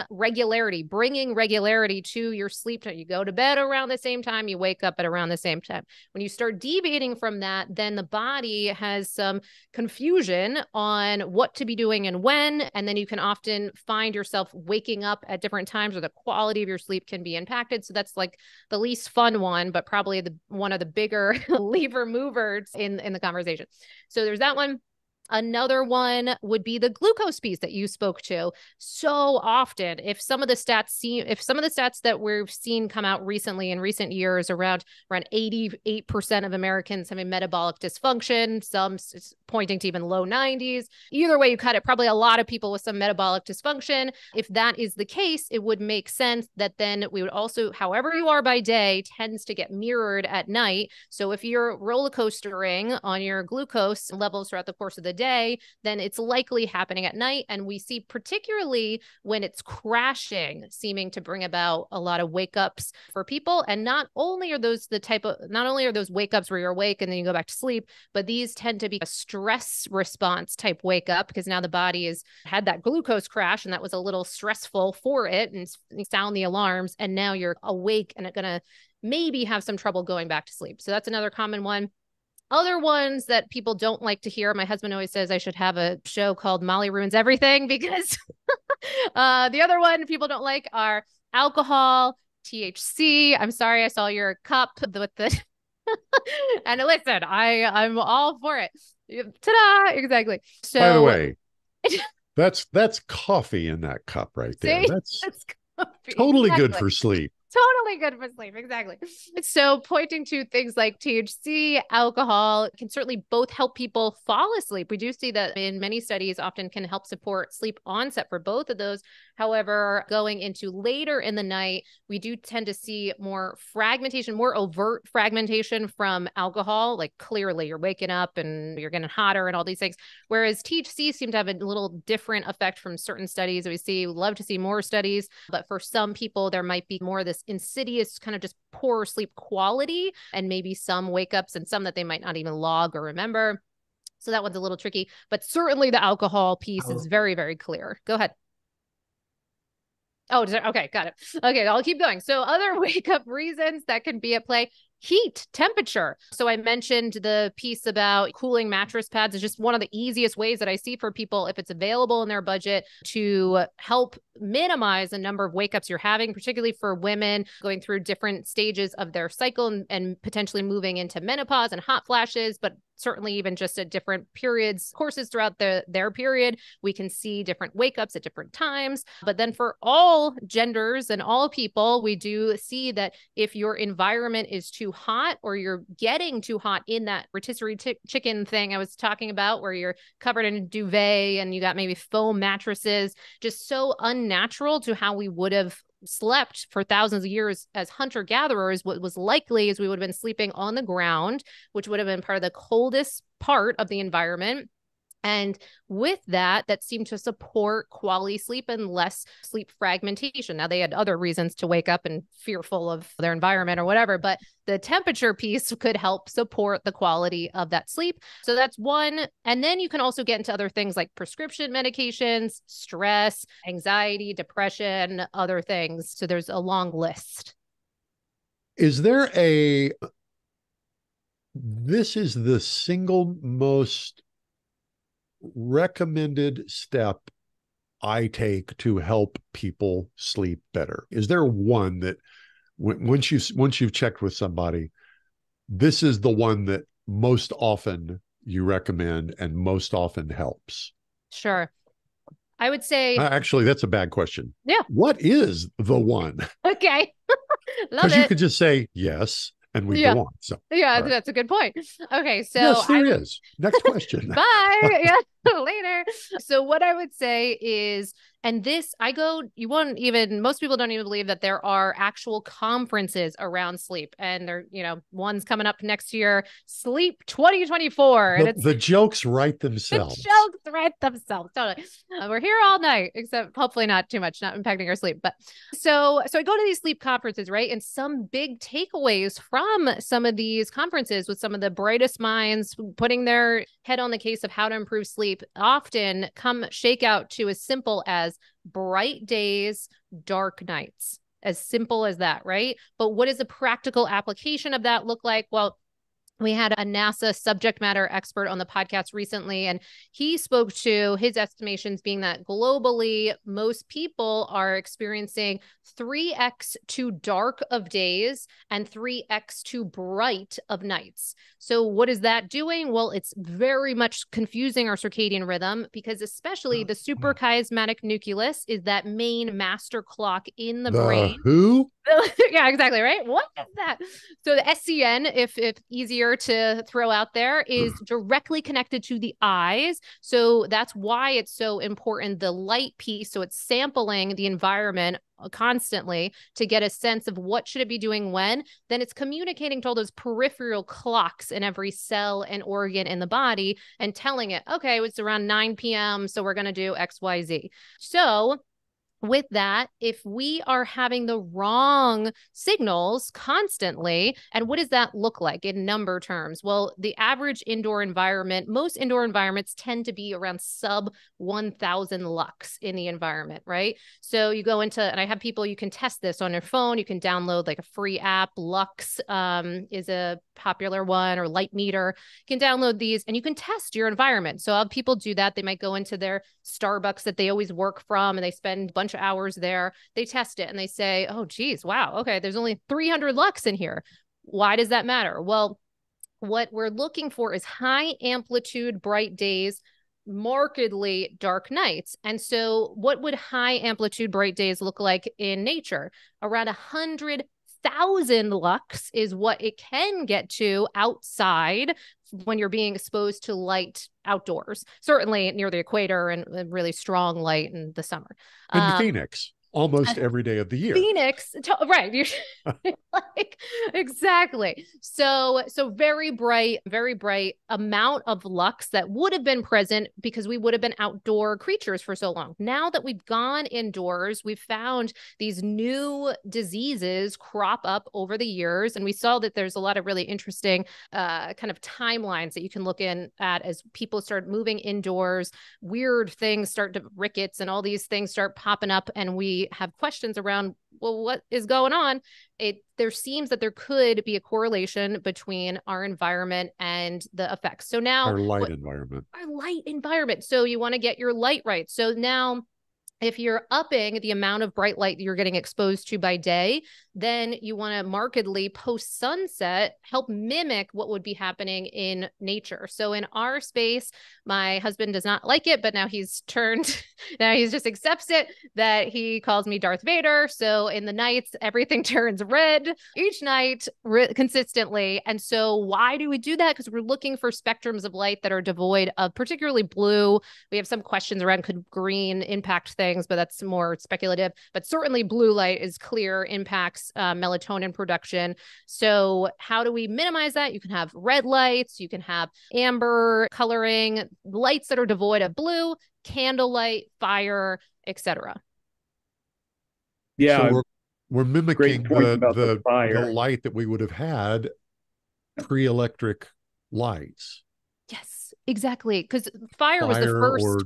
regularity, bringing regularity to your sleep time. You go to bed around the same time, you wake up at around the same time. When you start deviating from that, then the body has some confusion on what to be doing and when. And then you can often find yourself waking up at different times or the quality of your sleep can be impacted. So that's like the least fun one, but probably the one of the bigger lever movers in, in the conversation. So there's that one. Another one would be the glucose piece that you spoke to. So often, if some of the stats see, if some of the stats that we've seen come out recently in recent years, around around 88% of Americans having metabolic dysfunction, some pointing to even low 90s. Either way you cut it, probably a lot of people with some metabolic dysfunction. If that is the case, it would make sense that then we would also, however you are by day, tends to get mirrored at night. So if you're roller coastering on your glucose levels throughout the course of the day, then it's likely happening at night. And we see, particularly when it's crashing, seeming to bring about a lot of wake ups for people. And not only are those the type of, not only are those wake ups where you're awake and then you go back to sleep, but these tend to be a stress response type wake up because now the body has had that glucose crash and that was a little stressful for it and sound the alarms. And now you're awake and it's going to maybe have some trouble going back to sleep. So that's another common one. Other ones that people don't like to hear. My husband always says I should have a show called Mollie Ruins Everything because uh, the other one people don't like are alcohol, THC. I'm sorry, I saw your cup with the. and listen, I I'm all for it. Ta-da! Exactly. So, by the way, that's that's coffee in that cup right there. See? That's, that's totally exactly. good for sleep totally good for sleep. Exactly. So, pointing to things like THC, alcohol can certainly both help people fall asleep. We do see that in many studies, often can help support sleep onset for both of those. However, going into later in the night, we do tend to see more fragmentation, more overt fragmentation from alcohol. Like clearly, you're waking up and you're getting hotter and all these things. Whereas THC seem to have a little different effect from certain studies. We see, love to see more studies, but for some people, there might be more of this insidious kind of just poor sleep quality and maybe some wake ups and some that they might not even log or remember. So that one's a little tricky, but certainly the alcohol piece oh. is very, very clear. Go ahead. Oh, okay, got it. Okay, I'll keep going. So, other wake up reasons that can be at play heat, temperature. So I mentioned the piece about cooling mattress pads is just one of the easiest ways that I see for people if it's available in their budget to help minimize the number of wake ups you're having, particularly for women going through different stages of their cycle and, and potentially moving into menopause and hot flashes, but certainly even just at different periods courses throughout the their period we can see different wake ups at different times. But then for all genders and all people we do see that if your environment is too hot or you're getting too hot in that rotisserie t- chicken thing i was talking about where you're covered in a duvet and you got maybe foam mattresses just so unnatural to how we would have slept for thousands of years as hunter gatherers, what was likely is we would have been sleeping on the ground, which would have been part of the coldest part of the environment. And with that, that seemed to support quality sleep and less sleep fragmentation. Now, they had other reasons to wake up and fearful of their environment or whatever, but the temperature piece could help support the quality of that sleep. So that's one. And then you can also get into other things like prescription medications, stress, anxiety, depression, other things. So there's a long list. Is there a this is the single most recommended step I take to help people sleep better? Is there one that once you once you've checked with somebody, this is the one that most often you recommend and most often helps? Sure. I would say uh, actually that's a bad question. Yeah. What is the one? Okay. Because you could just say yes and we yeah. go on. So yeah, right. that's a good point. Okay, so yes, there I, is. Next question. Bye. yeah, later. So what I would say is and this, I go, you won't even, most people don't even believe that there are actual conferences around sleep. And there, you know, one's coming up next year, Sleep 2024. The, and it's, the jokes write themselves. The jokes write themselves. Totally. Uh, we're here all night, except hopefully not too much, not impacting our sleep. But so, so I go to these sleep conferences, right? And some big takeaways from some of these conferences with some of the brightest minds putting their head on the case of how to improve sleep often come shake out to as simple as bright days, dark nights. As simple as that, right? But what does the practical application of that look like? Well, we had a NASA subject matter expert on the podcast recently, and he spoke to his estimations being that globally, most people are experiencing 3x too dark of days and 3x too bright of nights. So, what is that doing? Well, it's very much confusing our circadian rhythm because, especially uh, the hmm. suprachiasmatic nucleus, is that main master clock in the, the brain. Who? yeah, exactly. Right. What is that? So the SCN, if if easier to throw out there, is directly connected to the eyes. So that's why it's so important. The light piece. So it's sampling the environment uh, constantly to get a sense of what should it be doing when then it's communicating to all those peripheral clocks in every cell and organ in the body and telling it okay it's around 9 p.m so we're going to do xyz so with that, if we are having the wrong signals constantly, and what does that look like in number terms? Well, the average indoor environment, most indoor environments tend to be around sub 1000 lux in the environment, right? So you go into, and I have people, you can test this on your phone. You can download like a free app. Lux um, is a popular one or light meter. You can download these and you can test your environment. So I have people do that. They might go into their Starbucks that they always work from and they spend a bunch of hours there. They test it and they say, oh, geez, wow, okay, there's only 300 lux in here. Why does that matter? Well, what we're looking for is high amplitude bright days markedly dark nights. And so, what would high amplitude bright days look like in nature? Around a hundred thousand lux is what it can get to outside when you're being exposed to light outdoors, certainly near the equator and, and really strong light in the summer. In um, Phoenix almost every day of the year. Phoenix, to, right? like exactly. So so very bright, very bright amount of lux that would have been present because we would have been outdoor creatures for so long. Now that we've gone indoors, we've found these new diseases crop up over the years, and we saw that there's a lot of really interesting uh, kind of timelines that you can look in at as people start moving indoors. Weird things start to rickets, and all these things start popping up, and we have questions around well what is going on? It there seems that there could be a correlation between our environment and the effects. So now our light what, environment. Our light environment. So you want to get your light right. So now if you're upping the amount of bright light you're getting exposed to by day, then you want to markedly post sunset help mimic what would be happening in nature. So in our space, my husband does not like it, but now he's turned, now he's just accepts it that he calls me Darth Vader. So in the nights, everything turns red each night re- consistently. And so why do we do that? Because we're looking for spectrums of light that are devoid of particularly blue. We have some questions around could green impact things things, but that's more speculative. But certainly, blue light is clear impacts uh, melatonin production. So, how do we minimize that? You can have red lights, you can have amber coloring, lights that are devoid of blue, candlelight, fire, etc. Yeah, so we're, we're mimicking the the, the, the light that we would have had pre-electric lights. Yes, exactly. Because fire, fire, was the first or,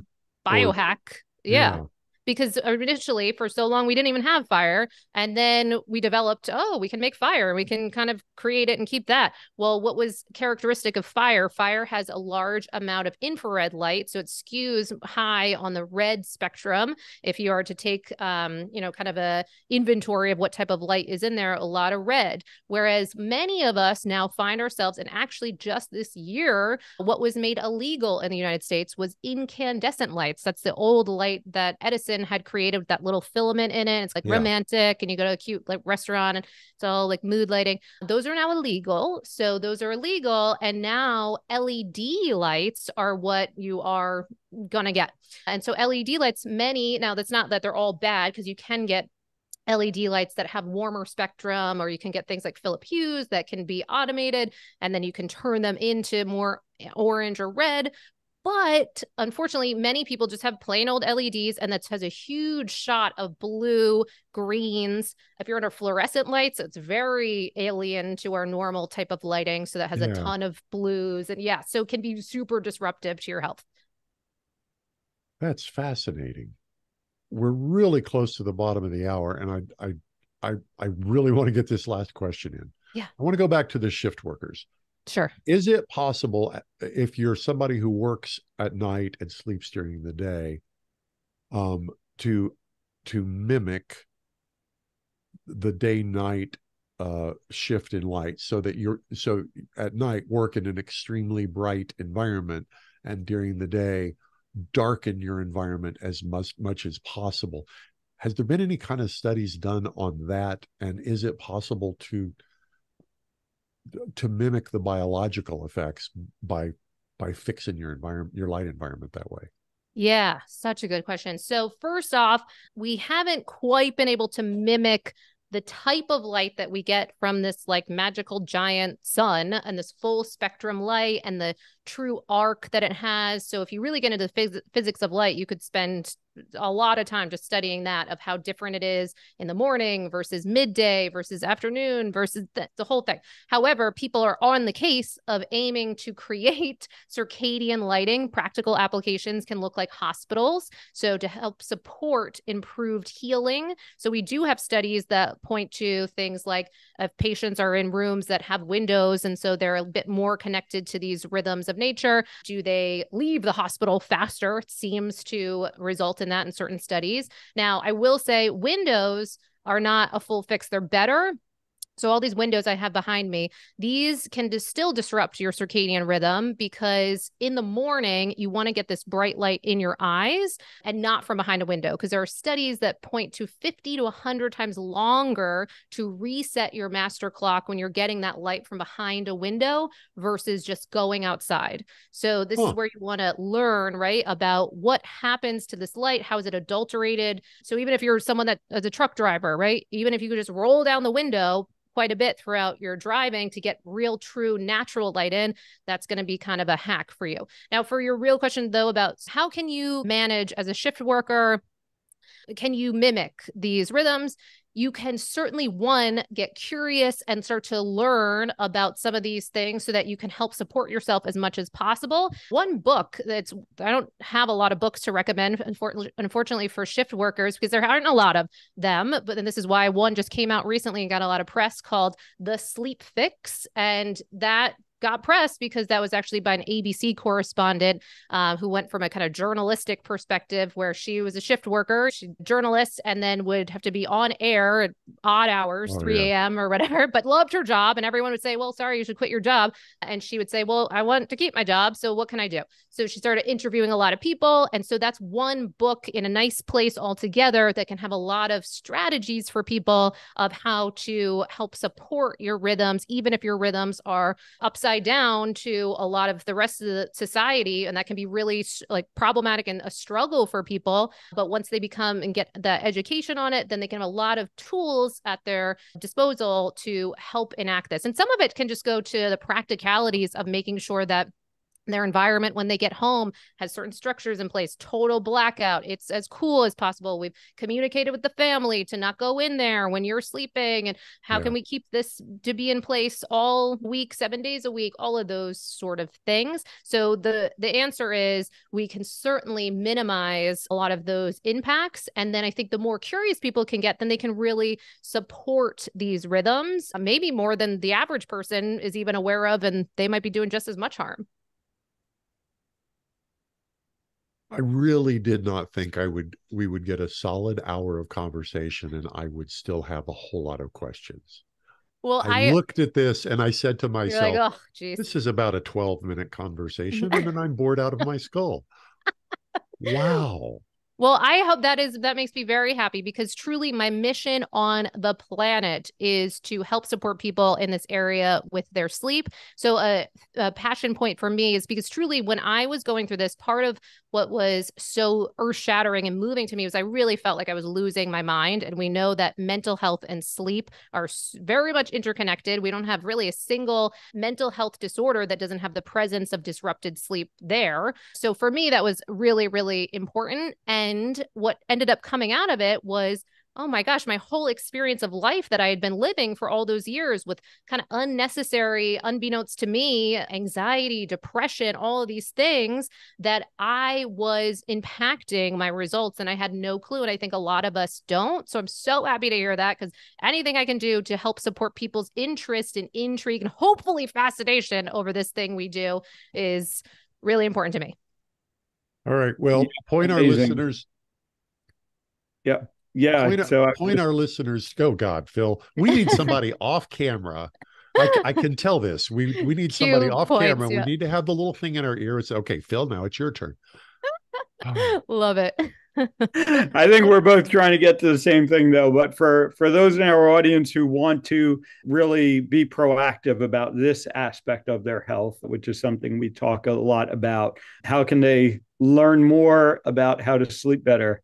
biohack. Or, yeah. yeah because initially for so long we didn't even have fire. And then we developed oh we can make fire we can kind of create it and keep that. Well what was characteristic of fire? Fire has a large amount of infrared light so it skews high on the red spectrum. If you are to take um, you know kind of a inventory of what type of light is in there a lot of red. Whereas many of us now find ourselves and actually just this year what was made illegal in the united states was incandescent lights. That's the old light that edison Had created that little filament in it. It's like yeah. romantic, and you go to a cute like restaurant and it's all like mood lighting. Those are now illegal. So those are illegal. And now LED lights are what you are gonna get. And so LED lights, many now that's not that they're all bad because you can get LED lights that have warmer spectrum, or you can get things like Philips Hues that can be automated, and then you can turn them into more eh, orange or red. But unfortunately, many people just have plain old LEDs, and that has a huge shot of blue, greens. If you're under fluorescent lights, it's very alien to our normal type of lighting. So that has yeah. a ton of blues. And yeah, so it can be super disruptive to your health. That's fascinating. We're really close to the bottom of the hour, and I I I, I really want to get this last question in. Yeah. I want to go back to the shift workers. Sure. Is it possible uh, if you're somebody who works at night and sleeps during the day, um, to to mimic the day night uh, shift in light so that you're so at night work in an extremely bright environment and during the day darken your environment as much much as possible has there been any kind of studies done on that and is it possible to to mimic the biological effects by by fixing your environment your light environment that way yeah, such a good question. So, first off, we haven't quite been able to mimic the type of light that we get from this like magical giant sun and this full spectrum light and the true arc that it has. So if you really get into the phys- physics of light, you could spend a lot of time just studying that of how different it is in the morning versus midday versus afternoon versus the, the, whole thing. However, people are on the case of aiming to create circadian lighting. Practical applications can look like hospitals. So to help support improved healing. So we do have studies that point to things like if patients are in rooms that have windows and so they're a bit more connected to these rhythms of nature, do they leave the hospital faster? It seems to result in that in certain studies. Now, I will say windows are not a full fix. They're better, so all these windows I have behind me, these can dis- still disrupt your circadian rhythm because in the morning you want to get this bright light in your eyes and not from behind a window because there are studies that point to 50 to 100 times longer to reset your master clock when you're getting that light from behind a window versus just going outside. So this huh. is where you want to learn, right, about what happens to this light, how is it adulterated? So even if you're someone that as a truck driver, right, even if you could just roll down the window, quite a bit throughout your driving to get real, true, natural light in, that's going to be kind of a hack for you. Now, for your real question, though, about how can you manage as a shift worker? Can you mimic these rhythms? You can certainly one get curious and start to learn about some of these things so that you can help support yourself as much as possible. One book that's i don't have a lot of books to recommend unfortunately, unfortunately for shift workers because there aren't a lot of them but then this is why one just came out recently and got a lot of press called the sleep fix and that got pressed because that was actually by an ABC correspondent uh, who went from a kind of journalistic perspective where she was a shift worker, she journalist, and then would have to be on air at odd hours, oh, 3 a.m. Yeah. or whatever, but loved her job. And everyone would say, Well, sorry, you should quit your job. And she would say, Well, I want to keep my job. So what can I do? So she started interviewing a lot of people. And so that's one book in a nice place altogether that can have a lot of strategies for people of how to help support your rhythms, even if your rhythms are upside upside down to a lot of the rest of the society and that can be really like problematic and a struggle for people. But once they become and get the education on it then they can have a lot of tools at their disposal to help enact this. And some of it can just go to the practicalities of making sure that their environment when they get home has certain structures in place total blackout. It's as cool as possible. We've communicated with the family to not go in there when you're sleeping and how yeah. can we keep this to be in place all week 7 days a week all of those sort of things. So the the answer is we can certainly minimize a lot of those impacts and then i think the more curious people can get then they can really support these rhythms maybe more than the average person is even aware of and they might be doing just as much harm I really did not think I would we would get a solid hour of conversation and I would still have a whole lot of questions. Well, I, I looked at this and I said to myself, like, oh, "This is about a 12 minute conversation and then I'm bored out of my skull." wow. Well, I hope that is that makes me very happy because truly my mission on the planet is to help support people in this area with their sleep. So a, a passion point for me is because truly when I was going through this, part of what was so earth-shattering and moving to me was I really felt like I was losing my mind. And we know that mental health and sleep are very much interconnected. We don't have really a single mental health disorder that doesn't have the presence of disrupted sleep there. So for me, that was really, really important. And what ended up coming out of it was oh my gosh, my whole experience of life that I had been living for all those years with kind of unnecessary, unbeknownst to me, anxiety, depression, all of these things that I was impacting my results and I had no clue. And I think a lot of us don't. So I'm so happy to hear that because anything I can do to help support people's interest and intrigue and hopefully fascination over this thing we do is really important to me. All right. Well, point Amazing. our listeners. Yeah yeah. Point, so I, point our listeners. Oh God, Phil, we need somebody off camera. I, I, can tell this. We we need somebody off points, camera. Yeah. We need to have the little thing in our ear. It's okay, Phil. Now it's your turn. Love it. I think we're both trying to get to the same thing though, but for for those in our audience who want to really be proactive about this aspect of their health, which is something we talk a lot about, how can they learn more about how to sleep better?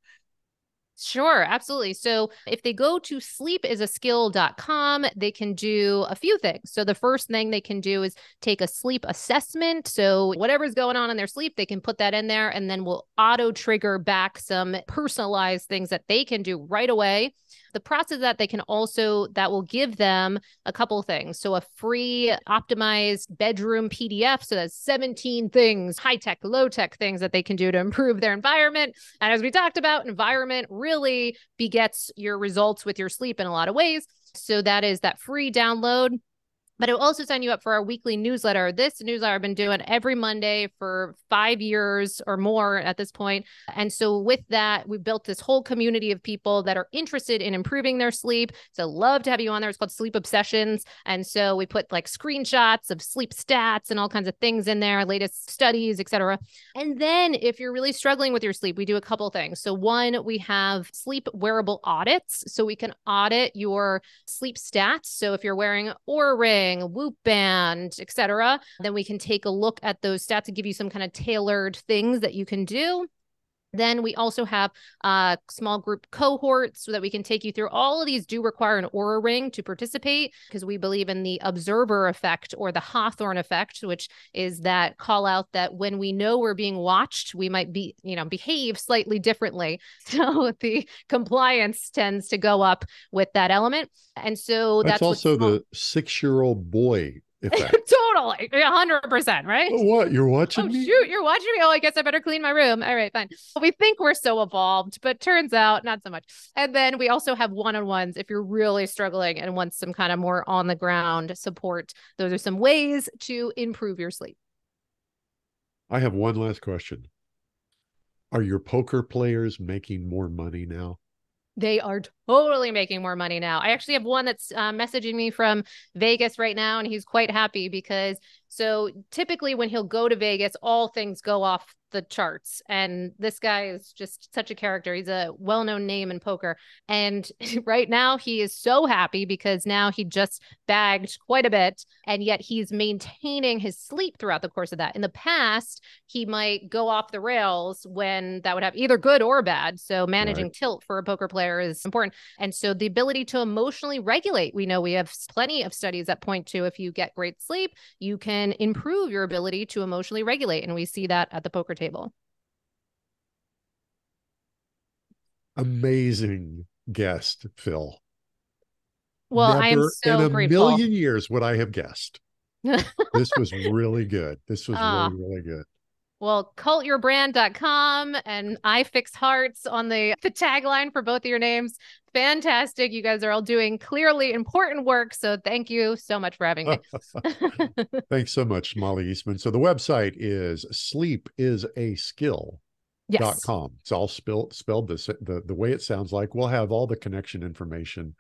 Sure, absolutely. So if they go to sleepisaskill.com, they can do a few things. So the first thing they can do is take a sleep assessment. So whatever's going on in their sleep, they can put that in there and then we'll auto trigger back some personalized things that they can do right away the process that they can also that will give them a couple things. So a free optimized bedroom pdf so that's 17 things high tech low tech things that they can do to improve their environment. And as we talked about environment really begets your results with your sleep in a lot of ways. So that is that free download but it will also sign you up for our weekly newsletter. This newsletter I've been doing every Monday for five years or more at this point. And so, with that, we built this whole community of people that are interested in improving their sleep. So, love to have you on there. It's called Sleep Obsessions. And so, we put like screenshots of sleep stats and all kinds of things in there, latest studies, etc. And then, if you're really struggling with your sleep, we do a couple things. So, one, we have sleep wearable audits. So, we can audit your sleep stats. So, if you're wearing Ring, Whoop Band, etc. Then we can take a look at those stats and give you some kind of tailored things that you can do. Then we also have uh, small group cohorts so that we can take you through all of these do require an Oura ring to participate because we believe in the observer effect or the Hawthorne effect, which is that call out that when we know we're being watched, we might be, you know, behave slightly differently. So the compliance tends to go up with that element. And so that's, that's also the six year old boy totally. 100%, eh, right? Oh, what? You're watching oh, me? Shoot, you're watching me. Oh, I guess I better clean my room. All right, fine. We think we're so evolved, but turns out not so much. And then we also have one on ones if you're really struggling and want some kind of more on the ground support. Those are some ways to improve your sleep. I have one last question. Are your poker players making more money now? They are totally making more money now. I actually have one that's uh, messaging me from Vegas right now, and he's quite happy because so typically when he'll go to Vegas, all things go off the charts. And this guy is just such a character. He's a well known name in poker. And right now, he is so happy because now he just bagged quite a bit. And yet he's maintaining his sleep throughout the course of that. In the past, he might go off the rails when that would have either good or bad. So managing right. tilt for a poker player is important. And so the ability to emotionally regulate, we know we have plenty of studies that point to if you get great sleep, you can improve your ability to emotionally regulate. And we see that at the poker table. Amazing guest, Phil. Well, Never I am so in a grateful. million years would I have guessed. this was really good. This was uh, really, really good. Well, cultyourbrand.com and I fix hearts on the, the tagline for both of your names. Fantastic. You guys are all doing clearly important work. So thank you so much for having me. Thanks so much, Mollie Eastman. So the website is sleepisaskill.com. Yes. com. It's all spelled spelled the, the the way it sounds like. We'll have all the connection information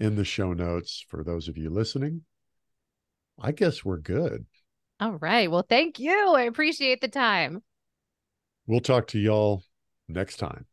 in the show notes for those of you listening. I guess we're good. All right. Well, thank you. I appreciate the time. We'll talk to y'all next time.